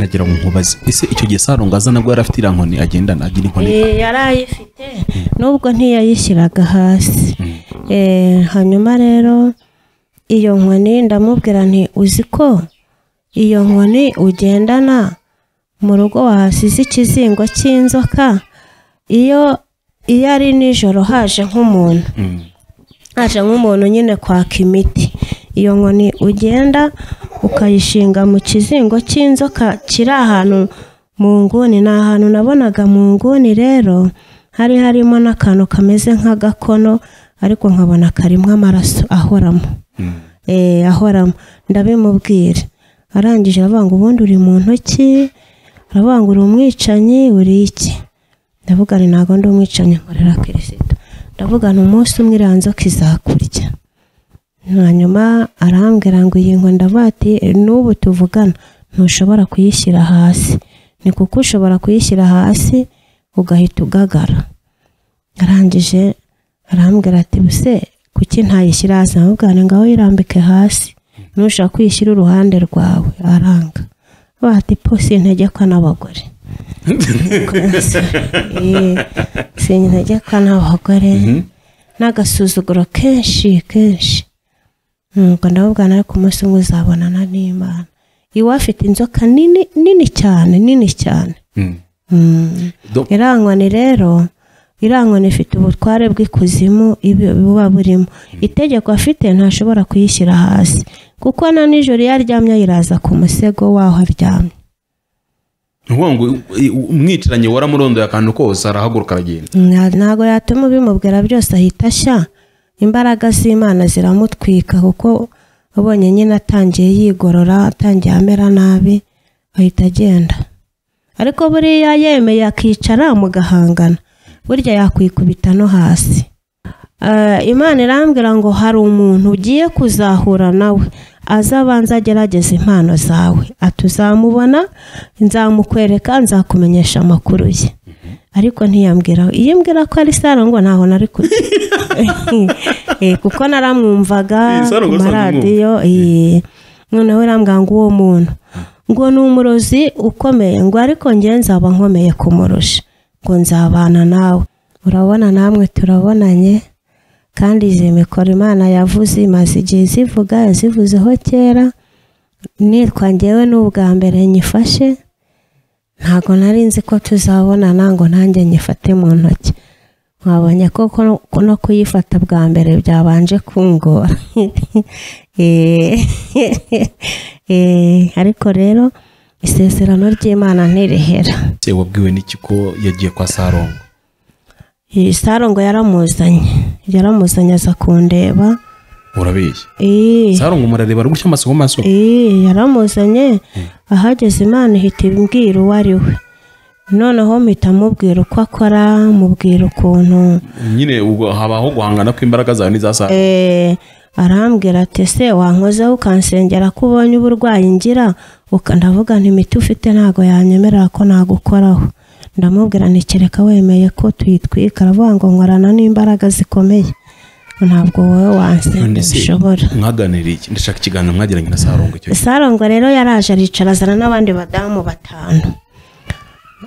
nagira ngo nkubaze. Ese icyo gihe sarongo aza nabwo yari afite iriya nkoni agendana agira inkoni? Eh, yari ayifite. Nubwo ntiyayishyiraga hasi. Eh, hanyuma rero iyo nkoni ndamubwira nti uzi ko iyo nkoni ugendana mu rugo wahasize ikizingo cy'inzoka? Iyo iyo ari nijoro haje nk'umuntu. Mm. haje nk'umuntu nyine kwaka imiti. Iyo nkoni ugenda ukayishinga mu kizingo cy'inzoka kiri ahantu mu nguni. Ni ahantu nabonaga mu nguni rero hari harimo n'akantu kameze nk'agakono ariko nkabona karimo amaraso ahoramo. Mm. eh, ahoramo. Ndabimubwira. Arangije aravuga ngo ubundi uri mu ntoki? Aravuga ngo uri umwicanyi? Uri iki? Ndavuga ni ntabwo ndi umwicanyi nkorera kirisito ndavuga ni umunsi umwe iriya nzoka izakurya. Hanyuma arambwira ngo iyi ngo ndavuga ati n'ubu tuvugana. Ntushobora kuyishyira hasi. Ni kuko ushobora kuyishyira hasi ugahita ugagara. Arangije arambwira ati buse kuki ntayishyira hasi? Ngo ngaho yirambike hasi nushaka kuyishyira uruhande rwawe. Aranga. Bati po sintegekwa n'abagore Eh, sintegekwa n'abagore n'agasuzuguro kenshi kenshi. Nuko ndamubwira ariko umunsi umwe uzabonana n'imana iwe afite inzoka nini nini cyane nini cyane. Mm. Mm. Do- iriya nkoni rero iriya nkoni ifite ubutware bw'ikuzimu buba burimo. Itegeko afite ntashobora kuyishyira hasi. Kuko na nijoro iyo aryamye ayiraza ku musego w'aho aryamye. Ni ukuvuga ngo umwicaranye waramurondoye akantu kose arahaguruka aragenda. Nta- ntabwo yatuma ubimubwira byose ahita ashya. Imbaraga z'imana ziramutwika kuko ubonye nyine atangiye yigorora atangiye amera nabi ahita agenda. Ariko buriya yemeye akicara mugahangana burya yakwikubita no hasi. Eh, imana irambwira ngo hari umuntu ugiye kuzahura nawe aza abanza agerageza impano zawe. Atuzamubona nzamukwereka nzakumenyesha amakuru ye. Ariko ntiyambwira iyo mbwira ko ari sarongo ntaho nari kujya. Eh, kuko naramwumvaga ku maradiyo eh. noneho irambwira ngo uwo muntu. Ngo ni umurozi ukomeye. Ngo ariko njye nzaba nkomeye kumurusha. Ngo nzabana nawe. Urabona namwe turabonanye. Kandi izi mikoro imana yavuze imaze igihe zivuga yazivuzeho kera. Nitwa ngewe n'ubwa mbere nyifashe. Ntabwo nari nzi ko tuzabonana ngo nanjye nyifate mu ntoki. Mwabonye ko no kuyifata bwa mbere byabanje kungora. Eh, eh, ariko rero isezerano ry'imana ntirihera. Wabwiwe n'iki ko yagiye kwa sarongo? Iyi sarongo yaramuzanye. Yaramuzanye aza kundeba. Urabeshya Eh, sarongo murareba gutya amaso ku maso eh, yaramuzanye. Ahageze imana ihita imbwira uwo ari we. Noneho mpita mubwira uko akora mubwira ukuntu. Nyine ubwo habaho guhangana kw'imbaraga zawe n'iza Eh, arambwira ati ese wankozeho ukansengera ko ubonye uburwayi ngira? Ndavuga nti imiti ufite ntabwo yanyemerera ko nagukoraho. Ndamubwira nti kereka wemeye ko tuyitwika aravuga ngo nkorana n'imbaraga zikomeye. Ntabwo wowe se bishobora mwaganiriye ndashaka ikiganiro mwagiranye na sarongo icyo gihe. Sarongo rero yaraje aricara azana n'abandi badamu batanu.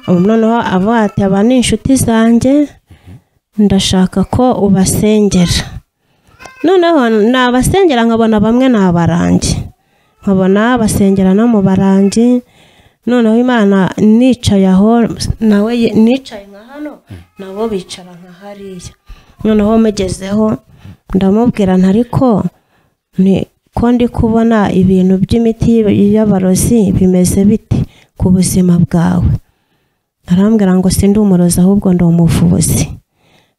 Noneho avuga ati aba ni inshuti zanjye ndashaka ko ubasengera. Noneho nabasengera nkabona bamwe ni abarangi. Nkabona basengera no mu barangi. Noneho imana nicaye aho nawe ye- nicaye nka hano nabo bicara nka hariya. Noneho mugezeho ndamubwira nti ariko ni ko ndi kubona ibintu by'imiti y'abarozi bimeze bite ku buzima bwawe? Arambwira ngo sindi umurozi ahubwo ndi umuvuzi.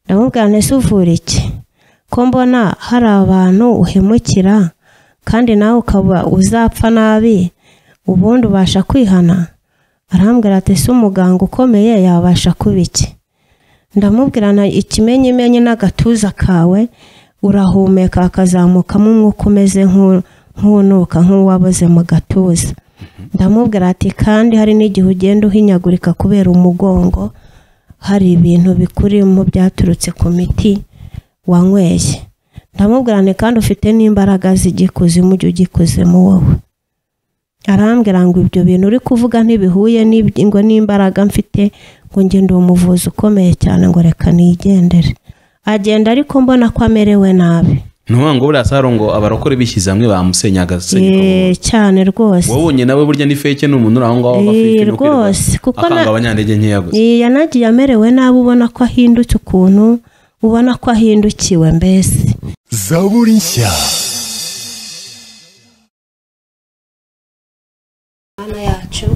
Ndamubwira ntese uvura iki? Ko mbona hari abantu uhemukira kandi nawe ukaba uzapfa nabi ubundi ubasha kwihana? Arambwira ati ese umuganga ukomeye yabasha kuba iki? Ndamubwira na ikimenyimenyi n'agatuza kawe urahumeka hakazamukamo umwuka umeze nk'u- nk'unuka nk'uwaboze mu gatuza. Ndamubwira ati kandi hari n'igihe ugenda uhinyagurika kubera umugongo hari ibintu bikurimo byaturutse ku miti wanyweye. Ndamubwira nti kandi ufite n'imbaraga z'igikuzimu ujya ugikuzemo wowe. Arambwira ngo ibyo bintu uri kuvuga ntibihuye ngo n'imbaraga mfite ngo njye ndi umuvuzi ukomeye cyane ngo reka nigendere. Agenda ariko mbona ko amerewe nabi. Ntuvuga ngo buriya saro ngo abarokore bishyize hamwe bamusenyaga Eh, cyane rwose. Wabonye nawe burya ni feke ni umuntu uri aho ngaho aba fake no kwirirwa rwose, kuko abanyantege nkeya gusa. Yanagiye amerewe nabi ubona ko ahindutse ukuntu ubona ko ahindukiwe mbese. Zaburi nshya. Mana yacu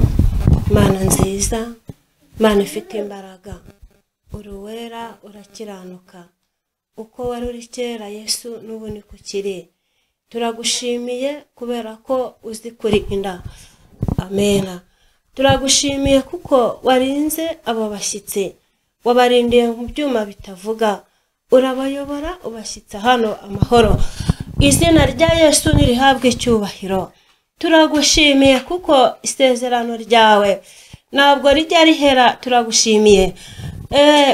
mana nziza mana ifite imbaraga. Uri uwera urakiranuka. Uko wari uri kera yesu n'ubu ni ku kiri. Turagushimiye kubera ko uzi kurinda amena turagushimiye kuko warinze abo bashyitsi. Wabarindiye mu byuma bitavuga. Urabayobora ubashyitsa hano amahoro. Izina rya yesu nirihabwe icyubahiro. Turagushimiye kuko isezerano ryawe. Ntabwo rijya rihera turagushimiye.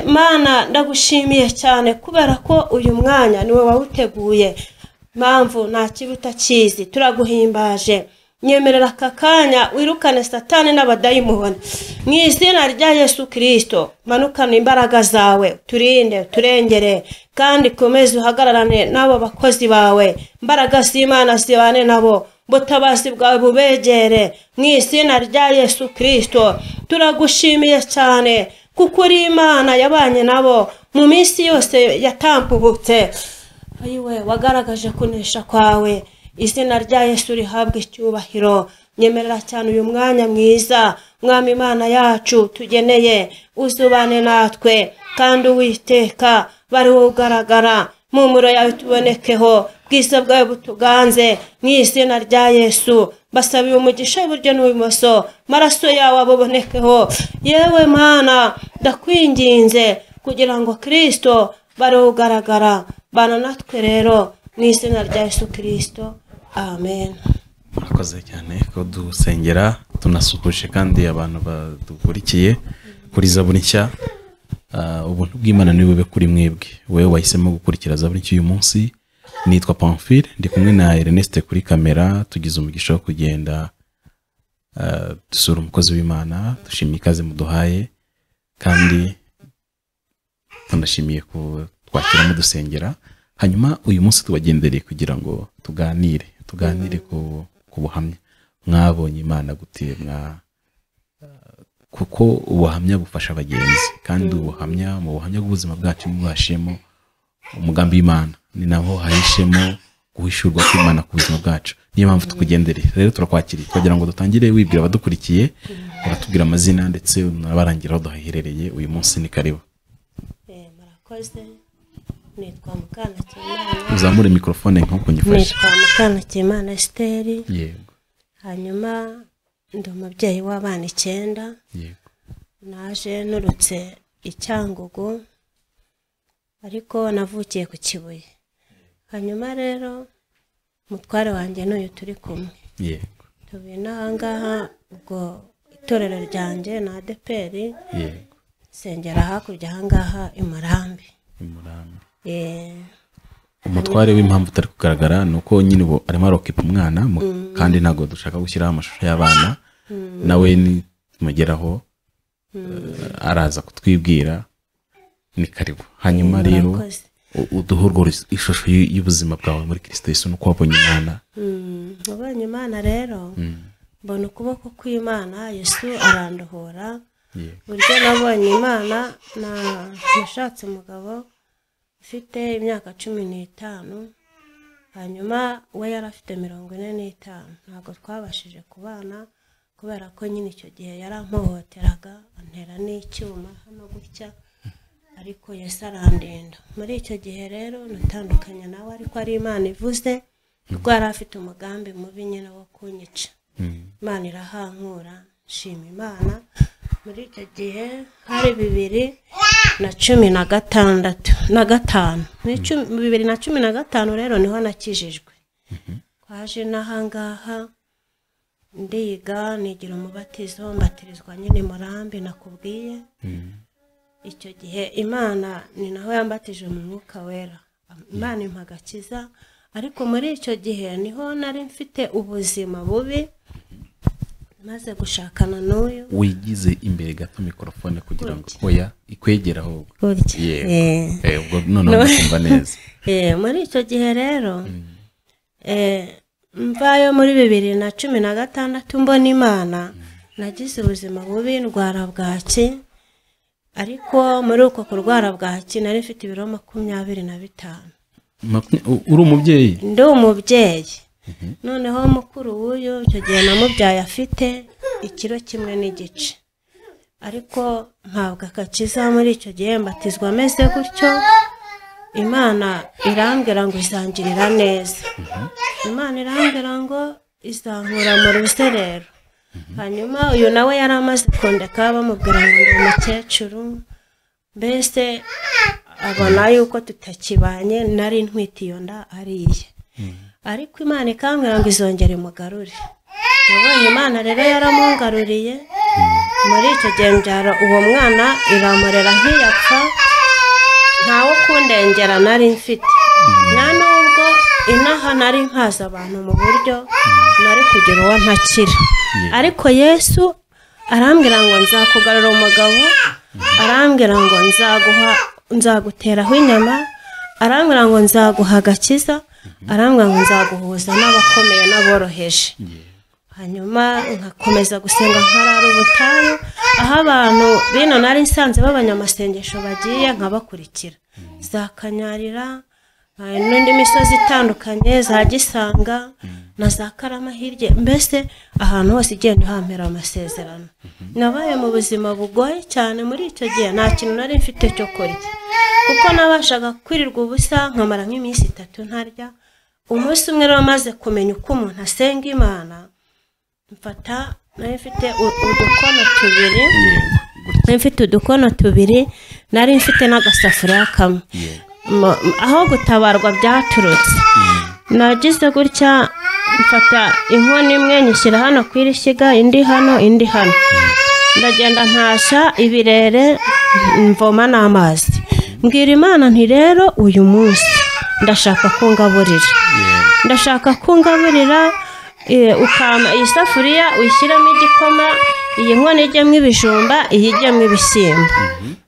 Mana ndagushimiye cyane kubera ko uyu mwanya ni we wawuteguye. Mpamvu nta kibi utakizi turaguhimbaje. Nyemerera aka kanya wirukane satani n'abadayimoni. Mu izina rya yesu kirisito manukana imbaraga zawe turinde turengere kandi komeze uhagararane n'abo bakozi bawe. Imbaraga z'imana zibane nabo ubutabazi bwawe bubegere. Mu izina rya yesu kirisito turagushimiye cyane. Kuko uri imana yabanye nabo mu minsi yose yatambutse ayiwe wagaragaje kunesha kwawe. Izina rya yesu rihabwa icyubahiro. Nyemerera cyane uyu mwanya mwiza mwami imana yacu tugeneye. Uzubane natwe kandi uwiteka bari wowe ugaragara. Mumuro yawe tubonekeho bwiza bwawe butuganze. Mu izina rya yesu. Basabiye umugisha iburyo n'ibumoso maraso yawe abobonekeho yewe mana ndakwinginze kugira ngo kirisito bari wowe ugaragara bana natwe rero mu izina rya yesu kirisito amen. Murakoze cyane ko dusengera tunasuhuje kandi abantu badukurikiye kuri zaburi nshya. Ubuntu bw'imana ni bube kuri mwebwe. Wowe wahisemo gukurikira zaburi nshya uyu munsi nitwa pamphile ndi kumwe na ernest kuri kamera tugize umugisha wo kugenda ah, dusura umukozi w'imana dushimiye ikaze muduhaye kandi tunashimiye ku twakira mudusengera hanyuma uyu munsi tubagendereye kugira ngo tuganire tuganire ku buhamya. Mwabonye imana gute mwa kuko ubuhamya bufasha abagenzi kandi ubuhamya mu buhamya bw'ubuzima bwacu ntibwashemo umugambi w'imana ni naho hahishemo guhishurwa kw'imana ku buzima bwacu. Niyo mpamvu tukugendereye. Rero turakwakiriye kugira ngo dutangire wibwira abadukurikiye uratubwira amazina ndetse unabarangira aho duhaherereye uyu munsi ni karibu. Eh, murakoze. Nitwa mukanakimana. Uzamure mikorofone nk'uko nyifashe nitwa mukanakimana esiteri hanyuma ndi umubyeyi w'abana icyenda. Naje nurutse icyangugu ariko navukiye ku kibuye. Hanyuma rero umutware wanjye n'uyu turi kumwe. Yego. Tubi n'ahangaha ubwo itorero ryanjye na adeperi nsengera hakurya ahangaha i murambi. Imurambi umutware w'impamvu utari kugaragara ni uko nyine ubu arimo arokipa umwana mu- kandi ntabwo dushaka gushyiraho amashusho y'abana. Nawe nitumugeraho eh, araza kutwibwira ni karibu. Hanyuma rero murakoze. u- uduhe urwo ishusho y'ubuzima bwawe muri kirisito yesu nuko wabonye imana. Mm, nabonye imana rero? Mbona ukuboko kw'imana yesu arandohora. Yego buryo nabonye imana na- nashatse umugabo ufite imyaka cumi n'itanu hanyuma we yari afite mirongo ine n'itanu. Ntabwo twabashije kubana kubera ko nyine icyo gihe yarampohoteraga antera n'icyuma hano gutya ariko yesu arandinda. Muri icyo gihe rero natandukanye nawe ariko ari imana ivuze kuko yari afite umugambi mubi nyine wo kunyica. Imana irahankura nshima imana. Muri icyo gihe hari bibiri na cumi na gatandatu na gatanu. Cumi- bibiri na cumi na gatanu rero ni ho nakijijwe. Twaje n'ahangaha ndiga nigira umubatizo mbatirizwa nyine murambi nakubwiye. Icyo gihe imana ni naho yambatije mu mwuka wera. Imana impa agakiza ariko muri icyo gihe ni ho nari mfite ubuzima bubi maze gushakana n'uyu. Wigize imbere gato mikorofone kugira ngo oya ikwegera ahubwo. Eh. Ubwo noneho ndakumva neza. Muri icyo gihe rero eh, mvayo muri bibiri na cumi na gatandatu mbona imana. Nagize ubuzima bubi ndwara bwaki ariko muri uko kurwara bwaki nari mfite ibiro makumyabiri na bitanu. Uri umubyeyi? Ndi umubyeyi. Noneho mukuru w'uyu icyo gihe namubyaye afite ikiro kimwe n'igice. Ariko mpabwa agakiza muri icyo gihe mbatizwa ameze gutyo imana irambwira ngo izangirira neza. Imana irambwira ngo izankura mu ruzerero hanyuma uyu nawe yari amaze kundeka bamubwira ngo ndi umukecuru mbese abona yuko tutakibanye nari ntwite iyo nda ariye. Ariko imana ikambwira ngo izongere imugarure. Nabonye imana rero yaramungaruriye. Muri icyo gihe mbyara uwo mwana iramurera nk'iyapfa. Ntawe kundengera nari mfite. Nta nubwo inaha nari nkaza abantu mu buryo nari kugira uwo ntakira. Ariko yesu arambwira ngo nzakugarura umugabo arambwira ngo nzaguha nzaguteraho inyama arambwira ngo nzaguha agakiza arambwira ngo nzaguhuza n'abakomeye n'aboroheje. Hanyuma nkakomeza gusenga nkarara ubutayu aho abantu bino nari nsanze b'abanyamasengesho bagiye nkabakurikira. Za kanyarira n'indi misozi itandukanye za gisanga na za karama hirya mbese ahantu hose igenda ihampera amasezerano. Nabaye mu buzima bugoye cyane muri icyo gihe nta kintu nari mfite cyo kurya. Kuko nabashaga kwirirwa ubusa nkamara nk'iminsi itatu ntarya umunsi umwe rero maze kumenya uko umuntu asenga imana mfata nari mfite udukono tubiri nari mfite udukono tubiri nari mfite n'agasafuriya kamwe. Aho gutabarwa byaturutse. Nagize gutya mfata inkono imwe nyishyira hano ku iri shyiga indi hano indi hano. Ndagenda ntashya ibirere mvoma n'amazi. Mbwira imana nti rero uyu munsi ndashaka kungaburira. Ndashaka kungaburira eh, ukama iyi safuriya uyishyiramo igikoma iyi nkono ijyamo ibijumba iyi ijyamo ibishyimbo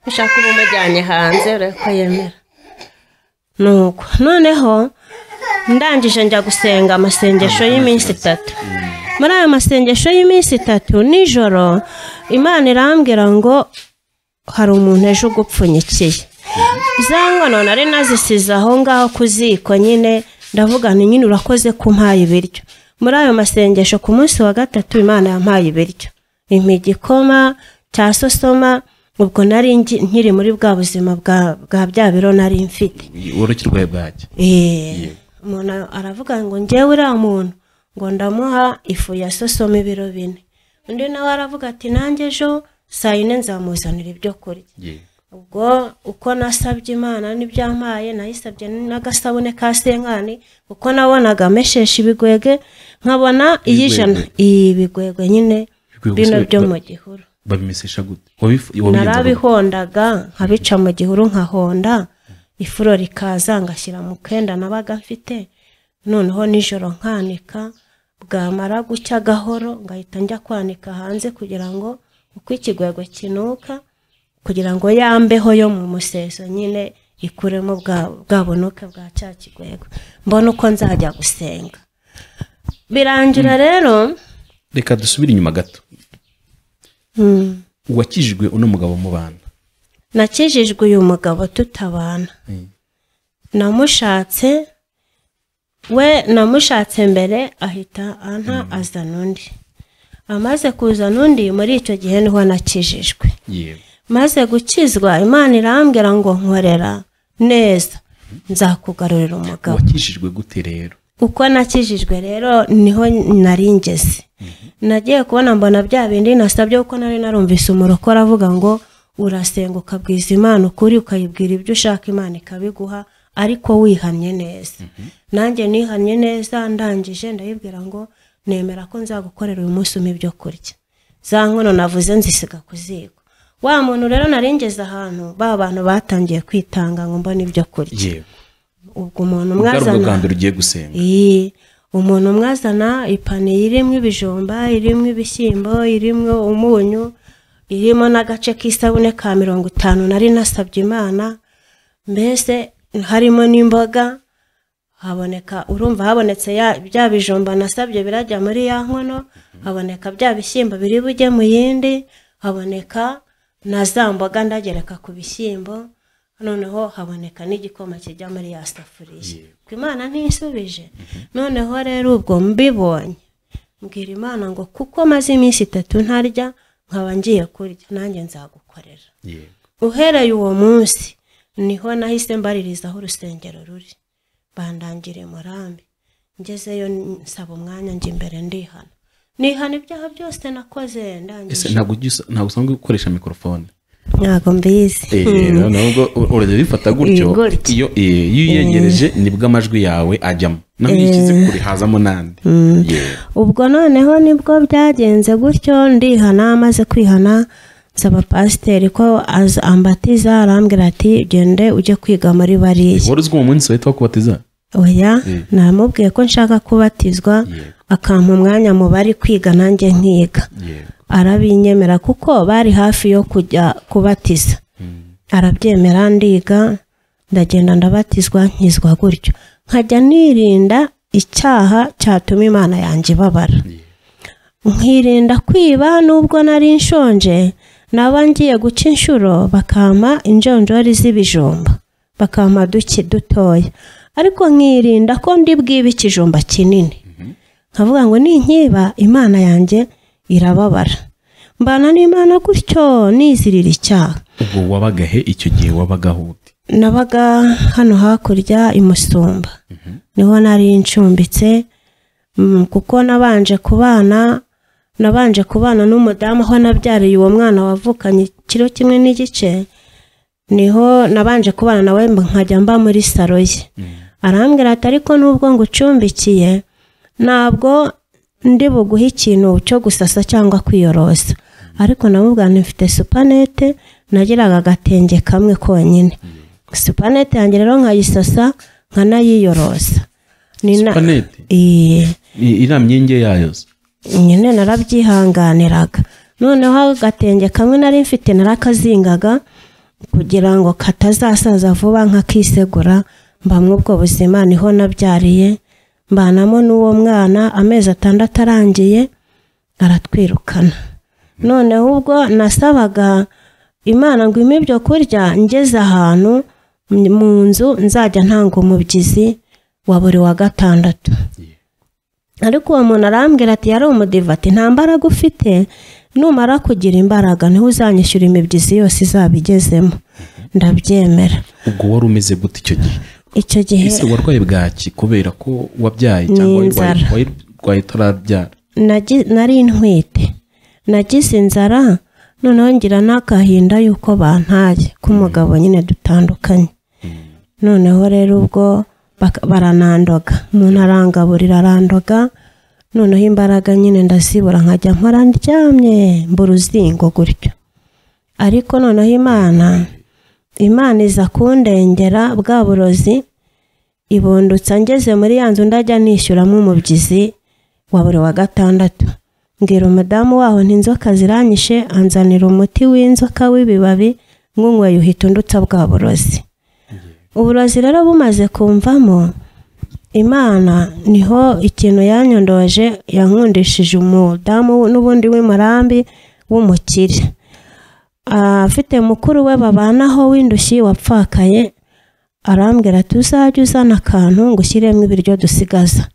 ushaka uba umujyanye hanze urebe ko yemera nuko noneho ndangije njya gusenga amasengesho y'iminsi itatu. Muri ayo masengesho y'iminsi itatu nijoro imana irambwira ngo hari umuntu ejo ugupfunyikiye. Za nkono nari nazisize aho ngaho ku ziko nyine ndavuga nti nyine urakoze ko umpaye ibiryo. Muri ayo masengesho ku munsi wa gatatu imana yampaye ibiryo. Impa igikoma cya sosoma ubwo nari nkiri muri bwa buzima bwa bya biro nari mfite. Urukirwaye bwacyo Eh, umuntu aravuga ngo njyewe uriya muntu ngo ndamuha ifu ya sosoma ibiro bine. Undi nawe aravuga ati nanjye ejo saa yine nzamuzanira ibyo kurya. Ubwo uko nasabye imana n'ibyampaye nayisabye n'agasabune ka senkani kuko nabonaga ameshesha ibigwege nkabona iy'ijana iyi bigwegwe nyine bino byo mu gihuru. babimesesha gute? Narabihondaga nkabica mu gihuru nkahonda ifuro rikaza ngashyira mu kenda nabaga mfite noneho nijoro nkanika bwamara gucya gahoro ngahita njya kwanika hanze kugira ngo uko ikigwego kinuka kugira ngo yambeho yo mu museso nyine ikuremo bwa bwa bunuke bwa cya kigwego mbona uko nzajya gusenga. Birangira rero. Reka dusubire inyuma gato. Mm, uwakijijwe uno mugabo mu bana. Nakijijwe uyu mugabo tutabana. Namushatse we namushatse mbere ahita anta azana undi amaze kuzana undi muri icyo gihe ni ho nakijijwe. Maze gukizwa imana irambwira ngo nkorera neza. Nzakugarurira umugabo. Wakijijwe gute rero? Uko nakijijwe rero ni ho nari ngeze. Nagiye kubona mbona bya bindi nasabye kuko nari narumvise umurokore avuga ngo urasenga ukabwiza imana ukuri ukayibwira ibyo ushaka imana ikabiguha ariko wihannye neza. Nanjye nihannye neza ndangije ndayibwira ngo nemera ko nzagukorera uyu munsi umpa ibyo kurya. Za nkono navuze nzisiga ku ziko wa muntu rero nari ngeze ahantu ba bantu batangiye kwitanga ngo mbone ibyo kurya. Ubwo umuntu ubwo ari ubwo mwazana ugiye gusenga. Umuntu umwe azana ipaniye irimo ibijumba irimo ibishyimbo irimo umunyu irimo n'agace k'isabune ka mirongo itanu nari nasabye imana mbese harimo n'imboga haboneka urumva habonetse ya- bya bijumba nasabye birajya muri ya nkono haboneka bya bishyimbo biri bujye mu yindi haboneka na za mboga ndagereka ku bishyimbo noneho haboneka n'igikoma kijya muri ya safuriya. Imana ntisubije. Noneho rero ubwo mbibonye mbwira imana ngo kuko maze iminsi itatu ntarya nkaba ngiye kurya nanjye nzagukorera. Uhereye uwo munsi ni ho nahise mbaririzaho urusengero ruri. Bandangira murambi ngezeyo nsaba umwanya njya imbere ndihana. Nihana ibyaha byose nakoze ndangije. Ntabwo ujya usa- ntabwo usanzwe gukoresha mikorofone? Ntabwo mbizi Eh, nubwo urajya bifata gutyo. Eh, iyo eh, iyo uyegereje ni bwo amajwi yawe ajyamo naho iyo ushyize kure hazamo n'andi. Yego. ubwo noneho ni bwo byagenze gutyo ndihana maze kwihana nsaba pasiteri ko ambatiza arambwira ati gende ujye kwiga muri bariya. Wari ko uwo munsi bahita bakubatiza oya Mm. namubwiye ko nshaka kubatizwa akampa umwanya mu bari kwiga nanjye nkiga. Arabinyemera kuko bari hafi yo kujya kubatiza. Arabyemera ndiga ndagenda ndabatizwa nkizwa gutyo. Nkajya nirinda icyaha cyatuma imana yanjye ibabara. Nkirinda kwiba nubwo nari nshonje naba ngiye guca inshuro bakampa injonjori z'ibijumba bakampa duke dutoya. Ariko nkirinda ko ndi bwibe ikijumba kinini. Nkavuga ngo ninkiba imana yanjye irababara. Mbana n'imana gutyo nizirira icyaha ubwo wabaga he icyo gihe wabagaho ute nabaga hano hakurya i musumba. Niho nari ncumbitse mm, kuko nabanje kubana nabanje kubana n'umudamu aho nabyariye uwo mwana wavukanye ikiro kimwe n'igice ni ho nabanje kubana nawe nkajya mba muri saro ye. Arambwira ati ariko nubwo ngucumbikiye ntabwo ndi buguhe ikintu cyo gusasa cyangwa kwiyorosa. Ariko namubwira nti mfite supanete nagiraga agatenge kamwe konyine. Supanete yanjye rero nkayisasa nkanayiyorosa. Ni na- supanete? Iriya myenge yayo? Nyine narabyihanganiraga. Noneho agatenge kamwe nari mfite narakazingaga kugira ngo katazasaza vuba nkakisegura mbamwe ubwo buzima ni ho nabyariye mbanamo n'uwo mwana amezi atandatu arangiye aratwirukana. Noneho ubwo nasabaga imana ngo impe ibyo kurya ngeze ahantu mu nzu nzajya ntanga umubyizi wa buri wa gatandatu. Ariko uwo muntu arambwira ati yari umudiva ati nta mbaraga ufite numara kugira imbaraga ni ho uzanyishyura imibyizi yose izaba igezemo ndabyemera. Ubwo wari umeze gute icyo gihe? Icyo gihe ese warwaye bwaki kubera ko wabyaye cyangwa warwaye utarabyara. Nari ntwite. Nagize inzara noneho ngira n'agahinda y'uko bantaye k'umugabo nyine dutandukanye. Noneho rero ubwo baranandoga. Umuntu arangaburira arandoga. Noneho imbaraga nyine ndazibura nkajya nkora ndyamye mbura uruzingo gutyo. Ariko noneho imana imana iza kundengera bwa burozi ibundutsa ngeze muri ya nzu ndajya nishyuramo umubyizi wa buri wa gatandatu. Mbwira umudamu waho ntinzoka ziranyishe anzanira umuti w'inzoka w'ibibabi nkunyweye uhita undutsa bwa burozi. Uburozi rero bumaze kumvamo imana ni ho ikintu yanyondoje yankundishije umudamu n'ubundi w'imurambi w'umukire. Afite mukuru we babanaho w'indushyi wapfakaye arambwira ati uzajya uzana akantu ngo ushyiremo ibiryo dusigaza.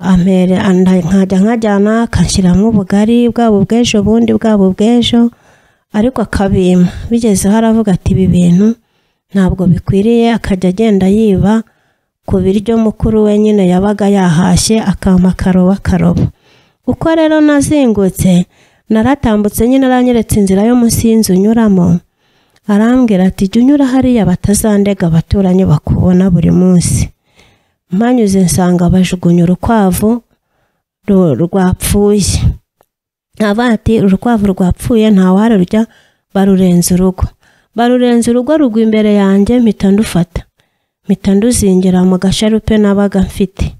Nkajya nkajyana akanshyiramo ubugari bwaba ubw'ejo bundi bwaba ubw'ejo. Ariko akabima. Bigezeho aravuga ati ibi bintu ntabwo bikwiriye. Akajya agenda yiba ku biryo mukuru we nyine yabaga yahashye akampa akaroba. Uko rero nazingutse naratambutse nyine aranyeretse inzira yo munsi y'inzu unyuramo arambwira ati jya unyura hariya batazandega abaturanyi bakubona buri munsi. Mpanyuze nsanga bajugunya urukwavu ru- rwapfuye. Abati urukwavu rwapfuye ntawarurya barurenza urugo. Barurenza urugo rugwa imbere yanjye mpita ndufata. Mpita nduzingira mu gasharupe nabaga mfite.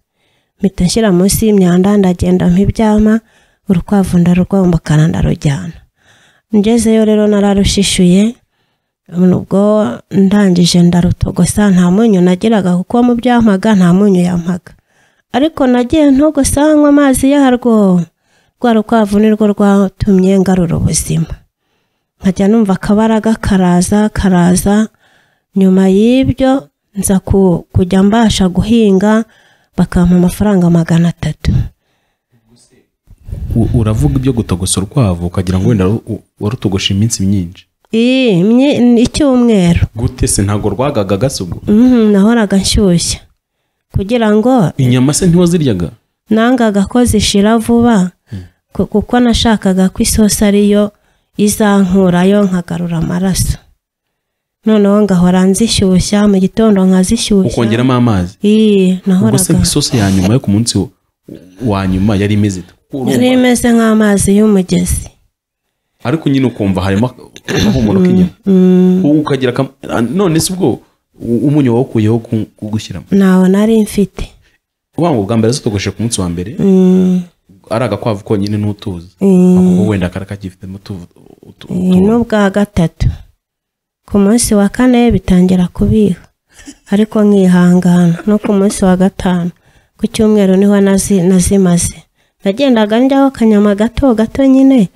Mpita nshyira munsi y'imyanda ndagenda mpibyama urukwavu ndarurwombokana ndarujyana. Ngezeyo rero nararushishuye ubwo ndangije ndarutogosa nta munyu nagiraga kuko mu byampaga nta munyu yampaga. Ariko nagiye ntogosa nywa amazi yarwo. Rwa rukwavu nirwo rwatumye ngarura ubuzima. Nkajya numva akabaraga karaza karaza. Nyuma y'ibyo nza ku- kujya mbasha guhinga bakampa amafaranga magana atatu. Uravuga ibyo gutogosa urukwavu ukagira ngo wenda warutogosha iminsi myinshi. Icyumweru. Gute se? Ntabwo rwagaga gasugo Mhm, nahoraga nshyushya. Kugira ngo inyama se ntiwaziryaga? nangaga ko zishira vuba ku- kuko nashakaga ko isosi ariyo izankurayo nkagarura amaraso. Noneho ngahora nzishyushya mu gitondo nkazishyushya. Ukongeramo amazi? Iyi ubwo se nahoraga. nk'isosi ya nyuma yo ku munsi wa nyuma yari imeze yari imeze nk'amazi y'umugezi. Ariko nyine ukumva harimo agahumuro k'inyama. Mm, Ubu ukagira none se ubwo umunyu wawukuyeho ku- kugushyiramo ntawo nari mfite. Wanga ubwa mbere zitogoshe ku munsi wa mbere Mm, ari agakwavu konyine n'utuzi. Mm, ahubwo wenda kari kagifitemo n'ubwa gatatu. Ku munsi wa kane bitangira kubiha. Ariko nkihangana. No ku munsi wa gatanu. Ku cyumweru ni ho nazi- nazimaze. Nagendaga njyaho akanyama gato gato nyine.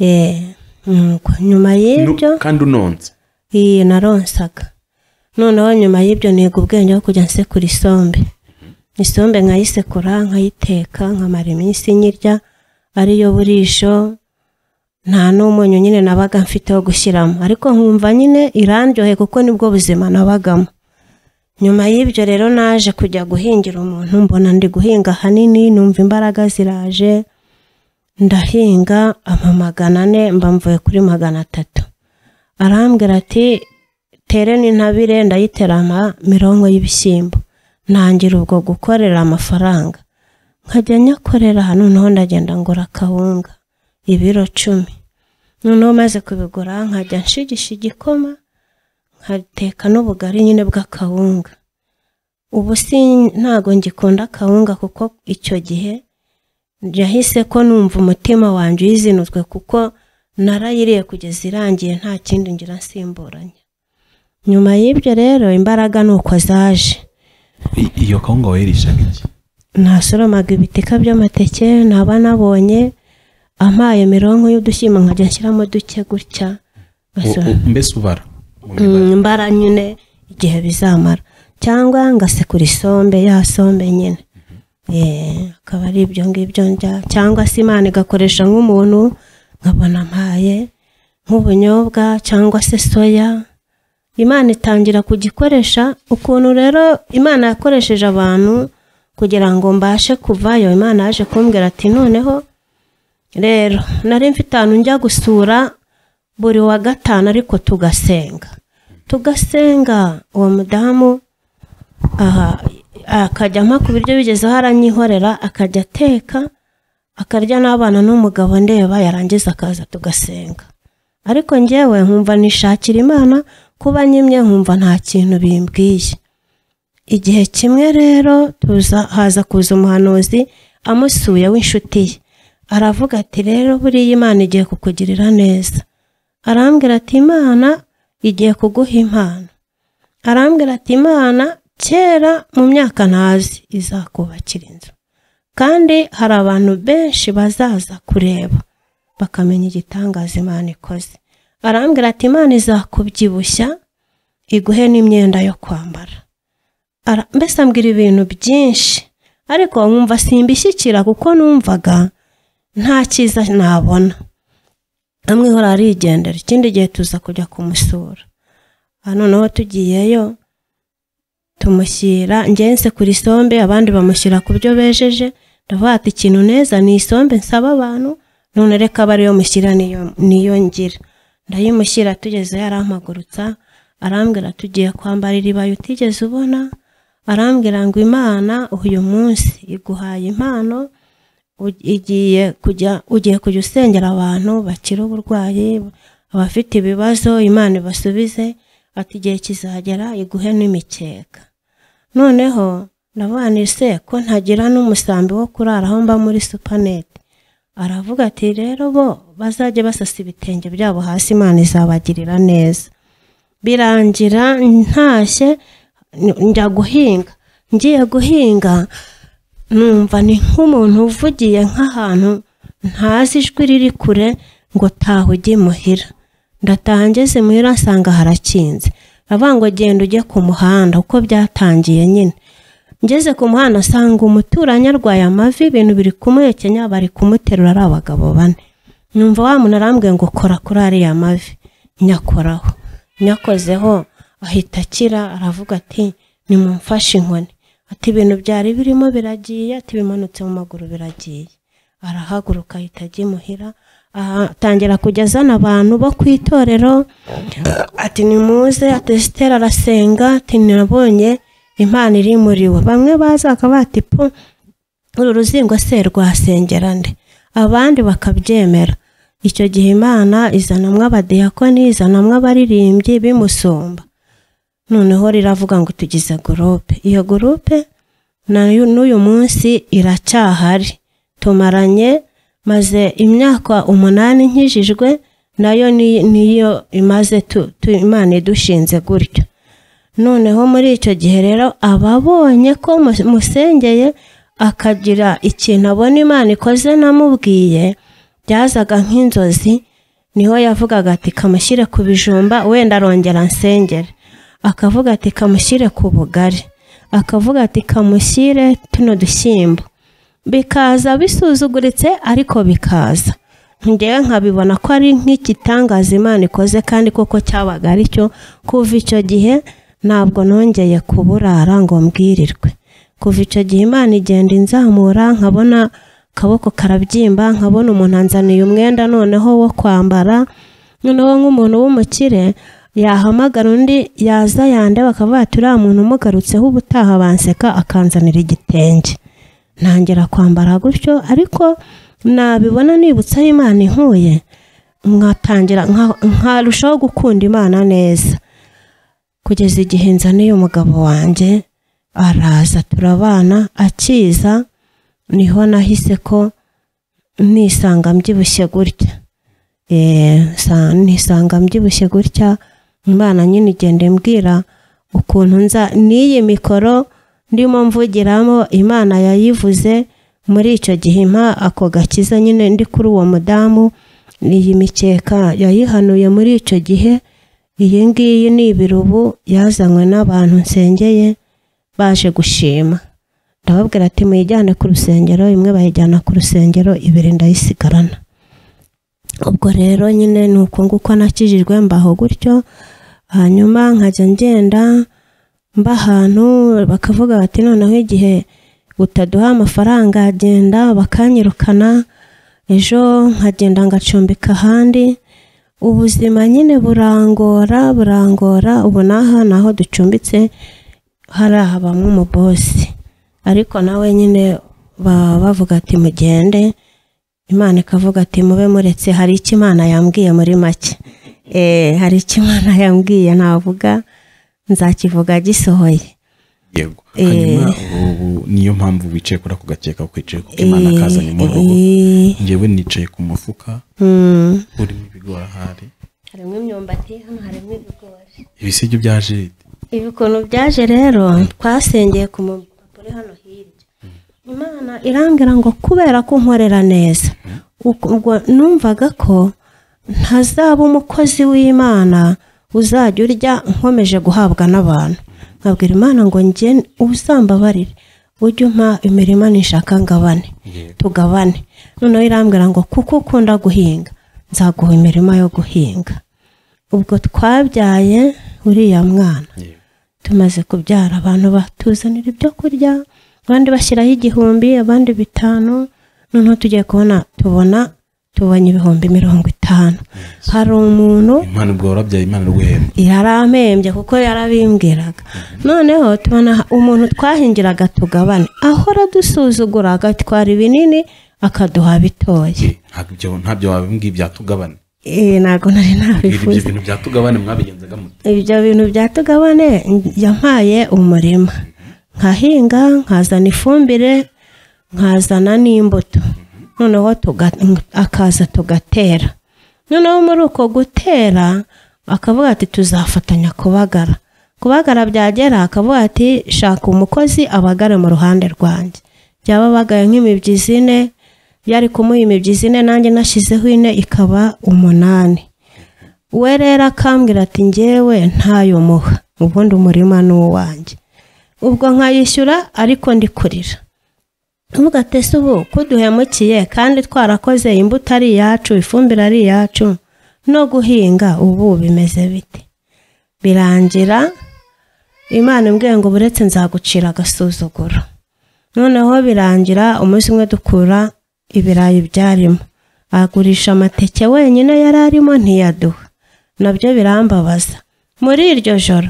Eh, nuko nyuma y'ibyo kandi unonze? Iyi naronsaga. Noneho nyuma y'ibyo niga ubwenge bwo kujya nsekura isombe. Isombe nkayisekura nkayiteka nkamara iminsi nyirya ariyo burisho. Nta n'umunyu nyine nabaga mfite wo gushyiramo. Ariko nkumva nyine irandyohe kuko ni bwo buzima nabagamo. Nyuma y'ibyo rero naje kujya guhingira umuntu mbona ndi guhinga ahanini numva imbaraga ziraje ndahinga ama magana ane mba mvuye kuri magana atatu. Arambwira ati tere n'intabire ndayiterama mirongo y'ibishyimbo. Ntangira ubwo gukorera amafaranga. Nkajya nyakorera noneho ndagenda ngura akawunga ibiro cumi. Noneho maze kubigura nkajya nshigisha igikoma nkateka n'ubugari nyine bw'akawunga. Ubu si ntago ngikunda akawunga kuko icyo gihe yahise ko numva umutima wanjye uyizinutswe kuko narayiriye kugeza irangiye nta kindi ngira nsimburanya. Nyuma y'ibyo rero imbaraga ni uko zaje iyo kawunga wayirishaga iki? Nasoromaga ibitika by'amateke naba nabonye ampaye mirongo y'udushyimbo nkajya nshyiramo duke gutya. Mbese ubara? Mbara nyine igihe bizamara. Cyangwa ngasekura isombe ya sombe nyine. Eh, akaba ari ibyo ngibyo njya. Cyangwa se imana igakoresha nk'umuntu nkabona mpaye nk'ubunyobwa cyangwa se soya. Imana itangira kugikoresha. Ukuntu rero imana yakoresheje abantu kugira ngo mbashe kuvayo imana yaje kumbwira ati noneho rero nari mfite ahantu njya gusura buri wa gatanu ariko tugasenga. Tugasenga uwo mudamu aha akajya ampa ku biryo bigezeho aranyihorera akajya ateka akarya n'abana n'umugabo ndeba yarangiza akaza tugasenga. Ariko njyewe nkumva nishakira imana kuba nyimye nkumva nta kintu bimbwiye. Igihe kimwe rero tuza haza kuza umuhanuzi amusuye w'inshuti ye. Aravuga ati rero buriya imana igiye kukugirira neza. Arambwira ati imana igiye kuguha impano. Arambwira ati imana kera mu myaka ntazi izakubakira inzu. Kandi hari abantu benshi bazaza kureba bakamenya igitangaza imana ikoze. Arambwira ati imana izakubyibushya iguhe n'imyenda yo kwambara. Ara- mbese ambwira ibintu byinshi ariko nkumva simbishyikira kuko numvaga nta cyiza nabona. Amwe ihora arigendera ikindi gihe tuza kujya kumusura. Noneho tugiyeyo tumushyira ngense kuri isombe abandi bamushyira ku byo bejeje. Ndavuga ati ikintu neza ni isombe nsaba abantu none reka abe ariyo mushyira niyo ngira. Ndayimushyira tugeze yarampagurutsa arambwira tugiye kwambara iribaye utigeze ubona. Arambwira ngo imana uyu munsi iguhaye impano u- igiye kujya ugiye kujya usengera abantu bakira uburwayi abafite ibibazo imana ibasubize ati igihe kizagera iguhe n'imikeka. Noneho ndavuga ni se ko ntagira n'umusambi wo kurara aho mba muri supanete aravuga ati rero bo bazajye basasa ibitenge byabo hasi imana izabagirira neza. Birangira ntashye njya guhinga. Ngiye guhinga numva ni nk'umuntu uvugiye nk'ahantu ntazi ijwi riri kure ngo taha ujye imuhira ndataha ngeze muhira nsanga harakinze. Aravuga ngo genda ujye ku muhanda uko byatangiye nyine. Ngeze ku muhanda asanga umuturanyi arwaye amavi ibintu biri kumuhekenya bari kumuterura ari abagabo bane. Numva wa muntu arambwiye ngo kora kuri ariya mavi. Nyakoraho. Nyakozeho ahita akira aravuga ati nimumfashe inkoni. Ati ibintu byari birimo biragiye ati bimanutse mu maguru biragiye. Arahaguruka ahita ajya imuhira atangira kujya azana abantu bo ku itorero. Ati nimuze ati sitera arasenga. Ati nabonye impano iri muri we. Bamwe baza bakaba bati po uru ruzingo se rwasengera nde? Abandi bakabyemera. Icyo gihe imana izanamwo abadiyakoni izanamwo abaririmbyi bimusumba. Noneho riravuga ngo tugize gurupe iyo gurupe n'uyu munsi iracyahari. Tumaranye maze imyaka umunani nkijijwe na yo niyo imaze imana idushinze gutyo. Noneho muri icyo gihe rero ababonye ko musengeye akagira ikintu abona imana ikoze namubwiye byazaga nk'inzozi ni ho yavugaga ati kamushyire ku bijumba wenda arongera nsengere akavuga ati kamushyire ku bugari. Akavuga ati kamushyire tuno dushyimbo. Bikaza bisuzuguritse ariko bikaza. Ngewe nkabibona ko ari nk'igitangaza imana ikoze kandi koko cyabaga ari cyo. Kuva icyo gihe ntabwo nongeye kuburara ngo mbwirirwe. Kuva icyo gihe imana igenda inzamura nkabona akaboko karabyimba nkabona umuntu anzaniye umwenda noneho wo kwambara noneho nk'umuntu w'umukire yahamagara undi yaza yandeba akavuga ati uriya muntu umugarutseho ubutaha banseka akanzanira igitenge. Ntangira kwambara gutyo ariko nabibona nibutsa imana inkuye nkatangira nkarushaho gukunda imana neza. Kugeza igihe nzaniye umugabo wanjye araza turabana akiza ni ho nahise ko nisanga mbyibushye gutya. Nisanga mbyibushye gutya imana nyine igenda imbwira ukuntu nza n'iyi mikoro ndimo mvugiramo imana yayivuze muri icyo gihe impa ako gakiza nyine ndi kuri uwo mudamu iyi mikeka yayihanuye muri icyo gihe iyi ngiyi ni ibirubu yazanywe n'abantu nsengeye baje gushima. Ndababwira ati muyijyane ku rusengero imwe bayijyana ku rusengero ibiri ndayisigarana ubwo rero nyine ni uko nguko nakijijwe mbaho gutyo hanyuma nkajya ngenda mba ahantu bakavuga bati noneho igihe utaduha amafaranga agenda bakanyirukana. Ejo nkagenda ngacumbika ahandi. Ubuzima nyine burangora burangora. Ubu n'aha ni aho ducumbitse hari habamo umubosi ariko nawe nyine baba bavuga ati mugende. Imana ikavuga ati mube muretse. Hari icyo imana yambwiye muri make. Hari icyo imana yambwiye navuga nzakivuga gisohoye. Yego. Hanyuma ubu niyo mpamvu wicaye kuri ako gakeka kwicaye kuko imana akazanye mu rugo. Ngewe nicaye ku mufuka. Urimo ibigori ahari. Harimo imyumbati hano harimo ibigori. Ibisigi bya jide ibi ukuntu byaje rero twasengeye ku mupapuro hano hirya. Imana irambwira ngo kubera ko nkorera neza ubwo numvaga ko ntazaba umukozi w'imana uzajya urya nkomeje guhabwa n'abantu. Nkabwira imana ngo njye uzambabarire ujye umpa imirima nishaka ngabane. Tugabane. Noneho irambwira ngo kuko ukunda guhinga nzaguha imirima yo guhinga. Ubwo twabyaye uriya mwana. Tumaze kubyara abantu batuzanira ibyo kurya abandi bashyiraho igihumbi abandi bitanu. Noneho tugiye kubona tubona tubonye ibihumbi mirongo itanu. Hari umuntu imana ubwo warabyaye imana iguhemba yarampembye kuko yarabimbwiraga. Noneho tubona umuntu twahingiraga tugabane. Ahora dusuzugura agatwara ibinini akaduha bitoya. Ntabyo wabimbwiye byatugabane. Ntabwo nari ibyo nabifuza bintu byatugabane mwabigenzaga mute? Ibyo bintu byatugabane yampaye umurima. Nkahinga nkazana ifumbire nkazana n'imbuto. Noneho akaza tugatera. Noneho muri uko gutera akavuga ati tuzafatanya kubagara. Kubagara byagera akavuga ati shaka umukozi abagare mu ruhande rwanjye. Byaba bagaye nk'imibyizi ine yari kumuha imibyizi ine nanjye nashyizeho ine ikaba umunani. We rero akambwira ati ngewe ntayo muha ubundi umurima ni uwanjye. Ubwo nkayishyura ariko ndi kurira uvuga ati ese ubu. Ko duhemukiye kandi twarakoze imbuto ari iyacu ifumbire ari iyacu no guhinga ubu bimeze bite? Birangira. Imana imbwiye ngo buretse nzagucira agasuzuguro. Noneho birangira umunsi umwe dukura ibirayi byarimo. Agurisha amateke wenyine yari arimo ntiyaduha. Nabyo birambabaza. Muri iryo joro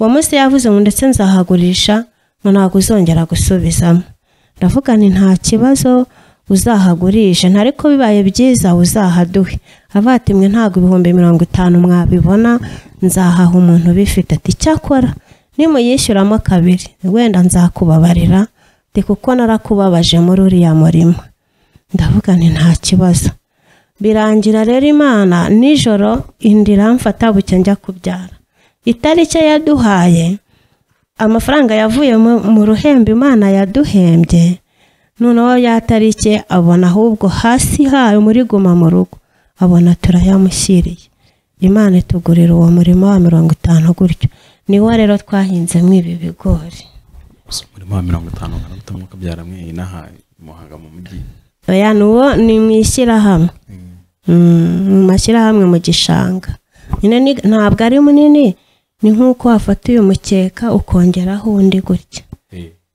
uwo munsi yavuze ngo ndetse nzahagurisha ngo ntabwo uzongera gusubizamo. Ndavuga nti nta kibazo uzahagurishe. Ntariko bibaye byiza uzahaduhe. Avuga ati mwe ntabwo ibihumbi mirongo itanu mwabibona nzahaha umuntu ubifite. Ati cyakora nimuyishyuramo kabiri wenda nzakubabarira kuko narakubabaje muri uriya murima ndavuga nti nta kibazo. Birangira rero imana nijoro inda iramfata buke njya kubyara. Itariki yaduhaye amafaranga yavuye mu ruhembe imana yaduhembye noneho ya tariki abona ahubwo hasi hayo muri guma mu rugo abona turayamushyiriye. Imana itugurira uwo murimo wa mirongo itanu gutyo. Niwo rero twahinzemo ibi bigori. Umurimo wa mirongo itanu mukabyara mwe inaha muhanga mu mujyi. Oya ni uwo ni mu ishyirahamwe. Mm, mu mashyirahamwe mu gishanga. Ntabwo ari munini. Ni nk'uko wafata uyu mukeka ukongeraho undi gutya.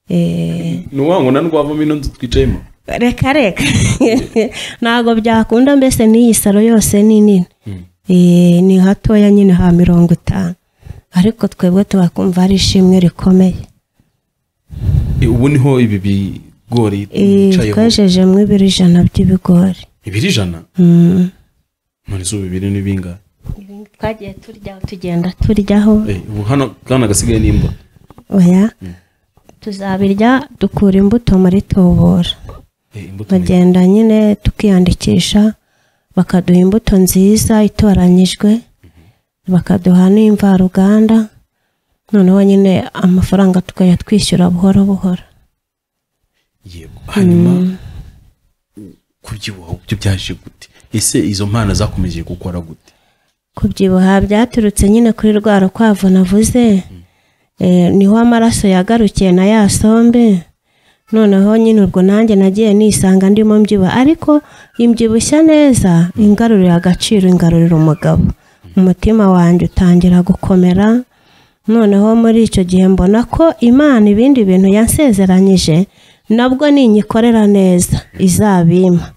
Eh, ni uwa ngo na rwavamo ino nzu twicayemo? Reka reka. Ntabwo byakunda mbese n'iyi saro yose ni nini. Eh, ni hatoya nyine ha mirongo itanu. Ariko twebwe tuba kumva ari ishimwe rikomeye. Eh, ubu ni ho ibi bigori Eh, bicayeho? twejejemo ibiro ijana by'ibigori. Ibiri ijana? Mm. none izuba bibiri ni bingahe? Ibindi twagiye turyaho tugenda turyaho. Eh, ubu hano kana gasigaye n'imbuto oya tuzabirya dukura imbuto muri tubura Eh, bagenda nyine tukiyandikisha bakaduha imbuto nziza itoranyijwe bakaduha n'imvaruganda noneho nyine amafaranga tukajya twishyura buhoro buhoro. Yego. Hanyuma kubyibuha byo byaje gute? Ese izo mpano zakomeje gukora gute? Kubyibuha byaturutse nyine kuri rwa rukwavu navuze eh, ni ho amaraso yagarukiye na ya sombe. Noneho nyine ubwo nanjye nagiye nisanga ndimo mbyibuha. Ariko imbyibushya neza ingarurira agaciro ingarurira umugabo. Umutima wanjye utangira gukomera. Noneho muri icyo gihe mbona ko imana ibindi bintu yansezeranyije nabwo ninyikorera neza izabimpa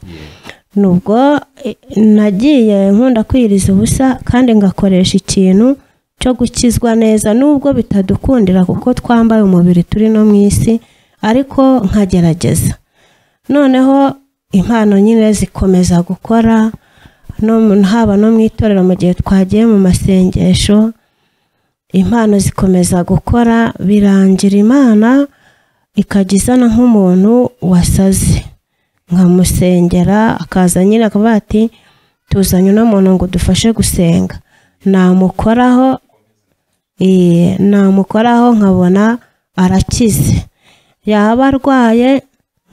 nubwo eh, nagiye nkunda kwiriza ubusa kandi ngakoresha ikintu cyo gukizwa neza nubwo bitadukundira kuko twambaye umubiri turi no mu isi ariko nkagerageza. Noneho impano nyine zikomeza gukora haba no mu itorero mu gihe twagiye mu masengesho impano zikomeza gukora birangira imana ikajya izana nk'umuntu wasaze. Nkamusengera akaza nyine akavuga ati tuzanye uno muntu ngo dufashe gusenga. Namukoraho namukoraho nkabona arakize. Yaba arwaye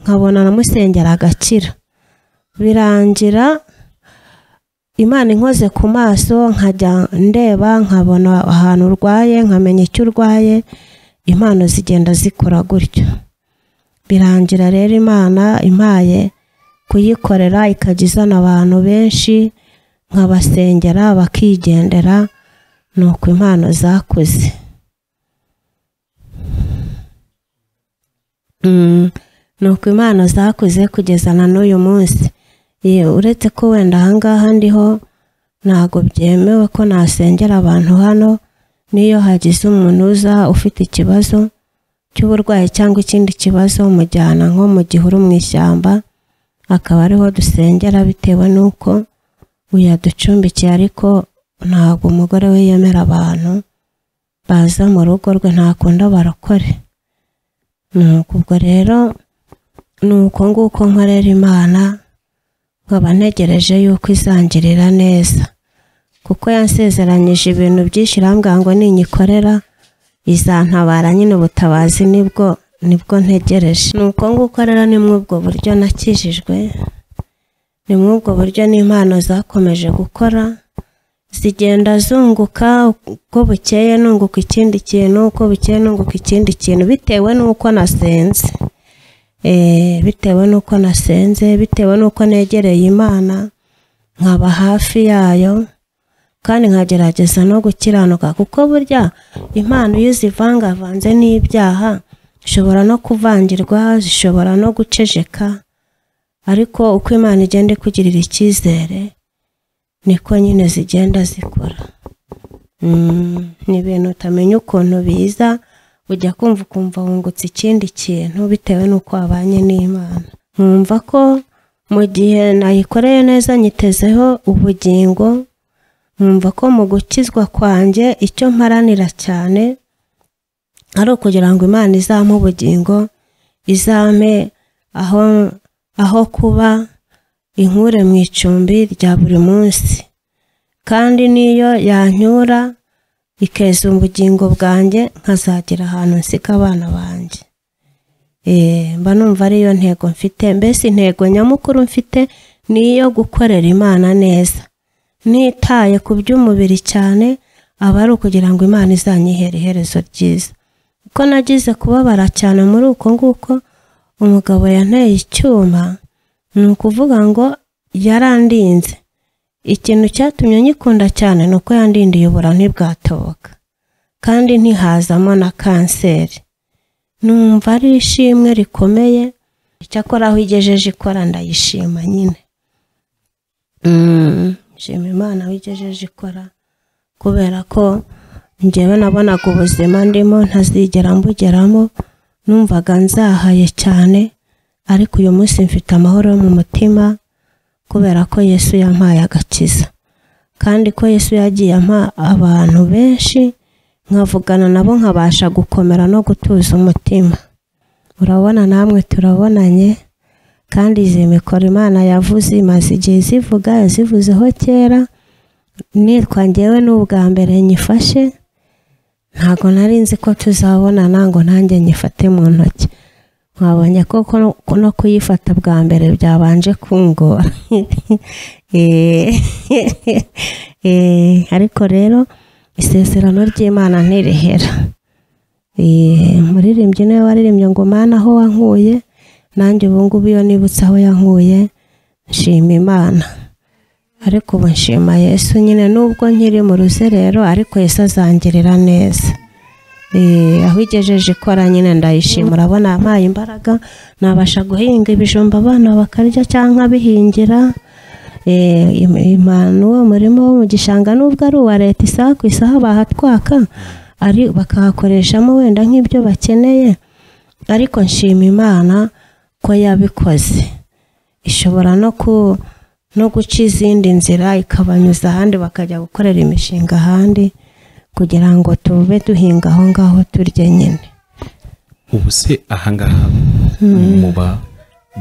nkabona namusengera agakira. Birangira imana inkoze ku maso nkajya ndeba nkabona ahantu urwaye nkamenya icyo urwaye. Impano zigenda zikora gutyo. Birangira rero imana impaye kuyikorera ikajya izana abantu benshi nkabasengera bakigendera ni uko impano zakuze. Mm, ni uko impano zakuze kugeza na n'uyu munsi. Uretse ko wenda ahangaha ndiho ntabwo byemewe ko nasengera abantu hano n'iyo hagize umuntu uza ufite ikibazo cy'uburwayi cyangwa ikindi kibazo mujyana nko mu gihuru mu ishyamba akaba ariho dusengera bitewe n'uko uyaducumbikiye ariko ntabwo umugore we yemera abantu baza mu rugo rwe ntakunda barakore nuko ubwo rero ni uko nguko nkorera imana nkaba ntegereje yuko izangirira neza. Kuko yansezeranyije ibintu byinshi irambwira ngo ninyikorera izantabara nyine ubutabazi ni bwo ni bwo ntegereje. Ni uko nguko rero ni muri ubwo buryo nakijijwe ni muri ubwo buryo n'impano zakomeje gukora. Zigenda zunguka uko bukeye nunguka ikindi kintu uko bukeye nunguka ikindi kintu. Bitewe n'uko nasenze. Eh, bitewe n'uko nasenze bitewe n'uko negereye imana nkaba hafi yayo. Kandi nkagerageza no gukiranuka kuko burya impano iyo uzivangavanze n'ibyaha zishobora no kuvangirwa zishobora no guceceka. Ariko uko imana igenda ikugirira icyizere niko nyine zigenda zikora. Mm, ni ibintu utamenya ukuntu biza ujya kumva ukumva wungutse ikindi kintu bitewe n'uko wabanye n'imana. Nkumva ko mu gihe nayikoreye neza nyitezeho ubugingo nkumva ko mu gukizwa kwanjye icyo mparanira cyane ari ukugira ngo imana izampe ubugingo izampe aho aho kuba inkure mu icumbi rya buri munsi. Kandi n'iyo yanyura ikeza ubugingo bwanjye nkazagera ahantu nsika abana banjye Eh, mba numva ariyo ntego mfite. Mbese intego nyamukuru mfite ni iyo gukorera imana neza. Ntitaye ku by'umubiri cyane aba ari ukugira ngo imana izanyihere iherezo ryiza. Uko nagize kubabara cyane muri uko nguko umugabo yanteye icyuma ni ukuvuga ngo yarandinze. Ikintu cyatumye nyikunda cyane ni uko yandindiye ubura ntibwatoboka kandi ntihazamo na kanseri. Numva ari ishimwe rikomeye icyakora aho igejeje ikora ndayishima nyine. Mm, nshima imana aho igejeje ikora kubera ko njyewe nabonaga ubuzima ndimo ntazigera mbugeramo numvaga nzahaye cyane ariko uyu munsi mfite amahoro mu mutima kubera ko yesu yampaye agakiza. Kandi ko yesu yagiye ampa abantu benshi nkavugana nabo nkabasha gukomera no gutuza umutima. Urabona namwe turabonanye kandi izi mikoro imana yavuze imaze igihe zivuga yazivuzeho kera nitwa ngewe n'ubwa mbere nyifashe ntabwo nari nzi ko tuzabonana ngo nanjye nyifate mu ntoki. Mwabonye ko ko no kuyifata bwa mbere byabanje kungora. Eh, eh, ariko rero isezerano ry'imana ntirihera. Eh, umuririmbyi ni we waririmbye ngo mana aho wankuye nanjye ubu ngubu iyo nibutse aho yankuye nshima imana. Ariko ubu nshima yesu nyine nubwo nkiri mu ruzerero ariko yesu azangirira neza. Eh, aho igejeje ikora nyine ndayishima. Urabona yampaye imbaraga nabasha guhinga ibijumba abana bakarya cyangwa bihingira. Eh, im- impano uwo murimo wo mu gishanga nubwo ari uwa leta isaha ku isaha bahatwaka bakahakoreshamo wenda nk'ibyo bakeneye. Ariko nshima imana ko yabikoze. Ishobora no ku no guca izindi nzira ikabanyuza ahandi bakajya gukorera imishinga ahandi kugira ngo tube duhinga aho ngaho turye nyine. Ubu se ahangaha muba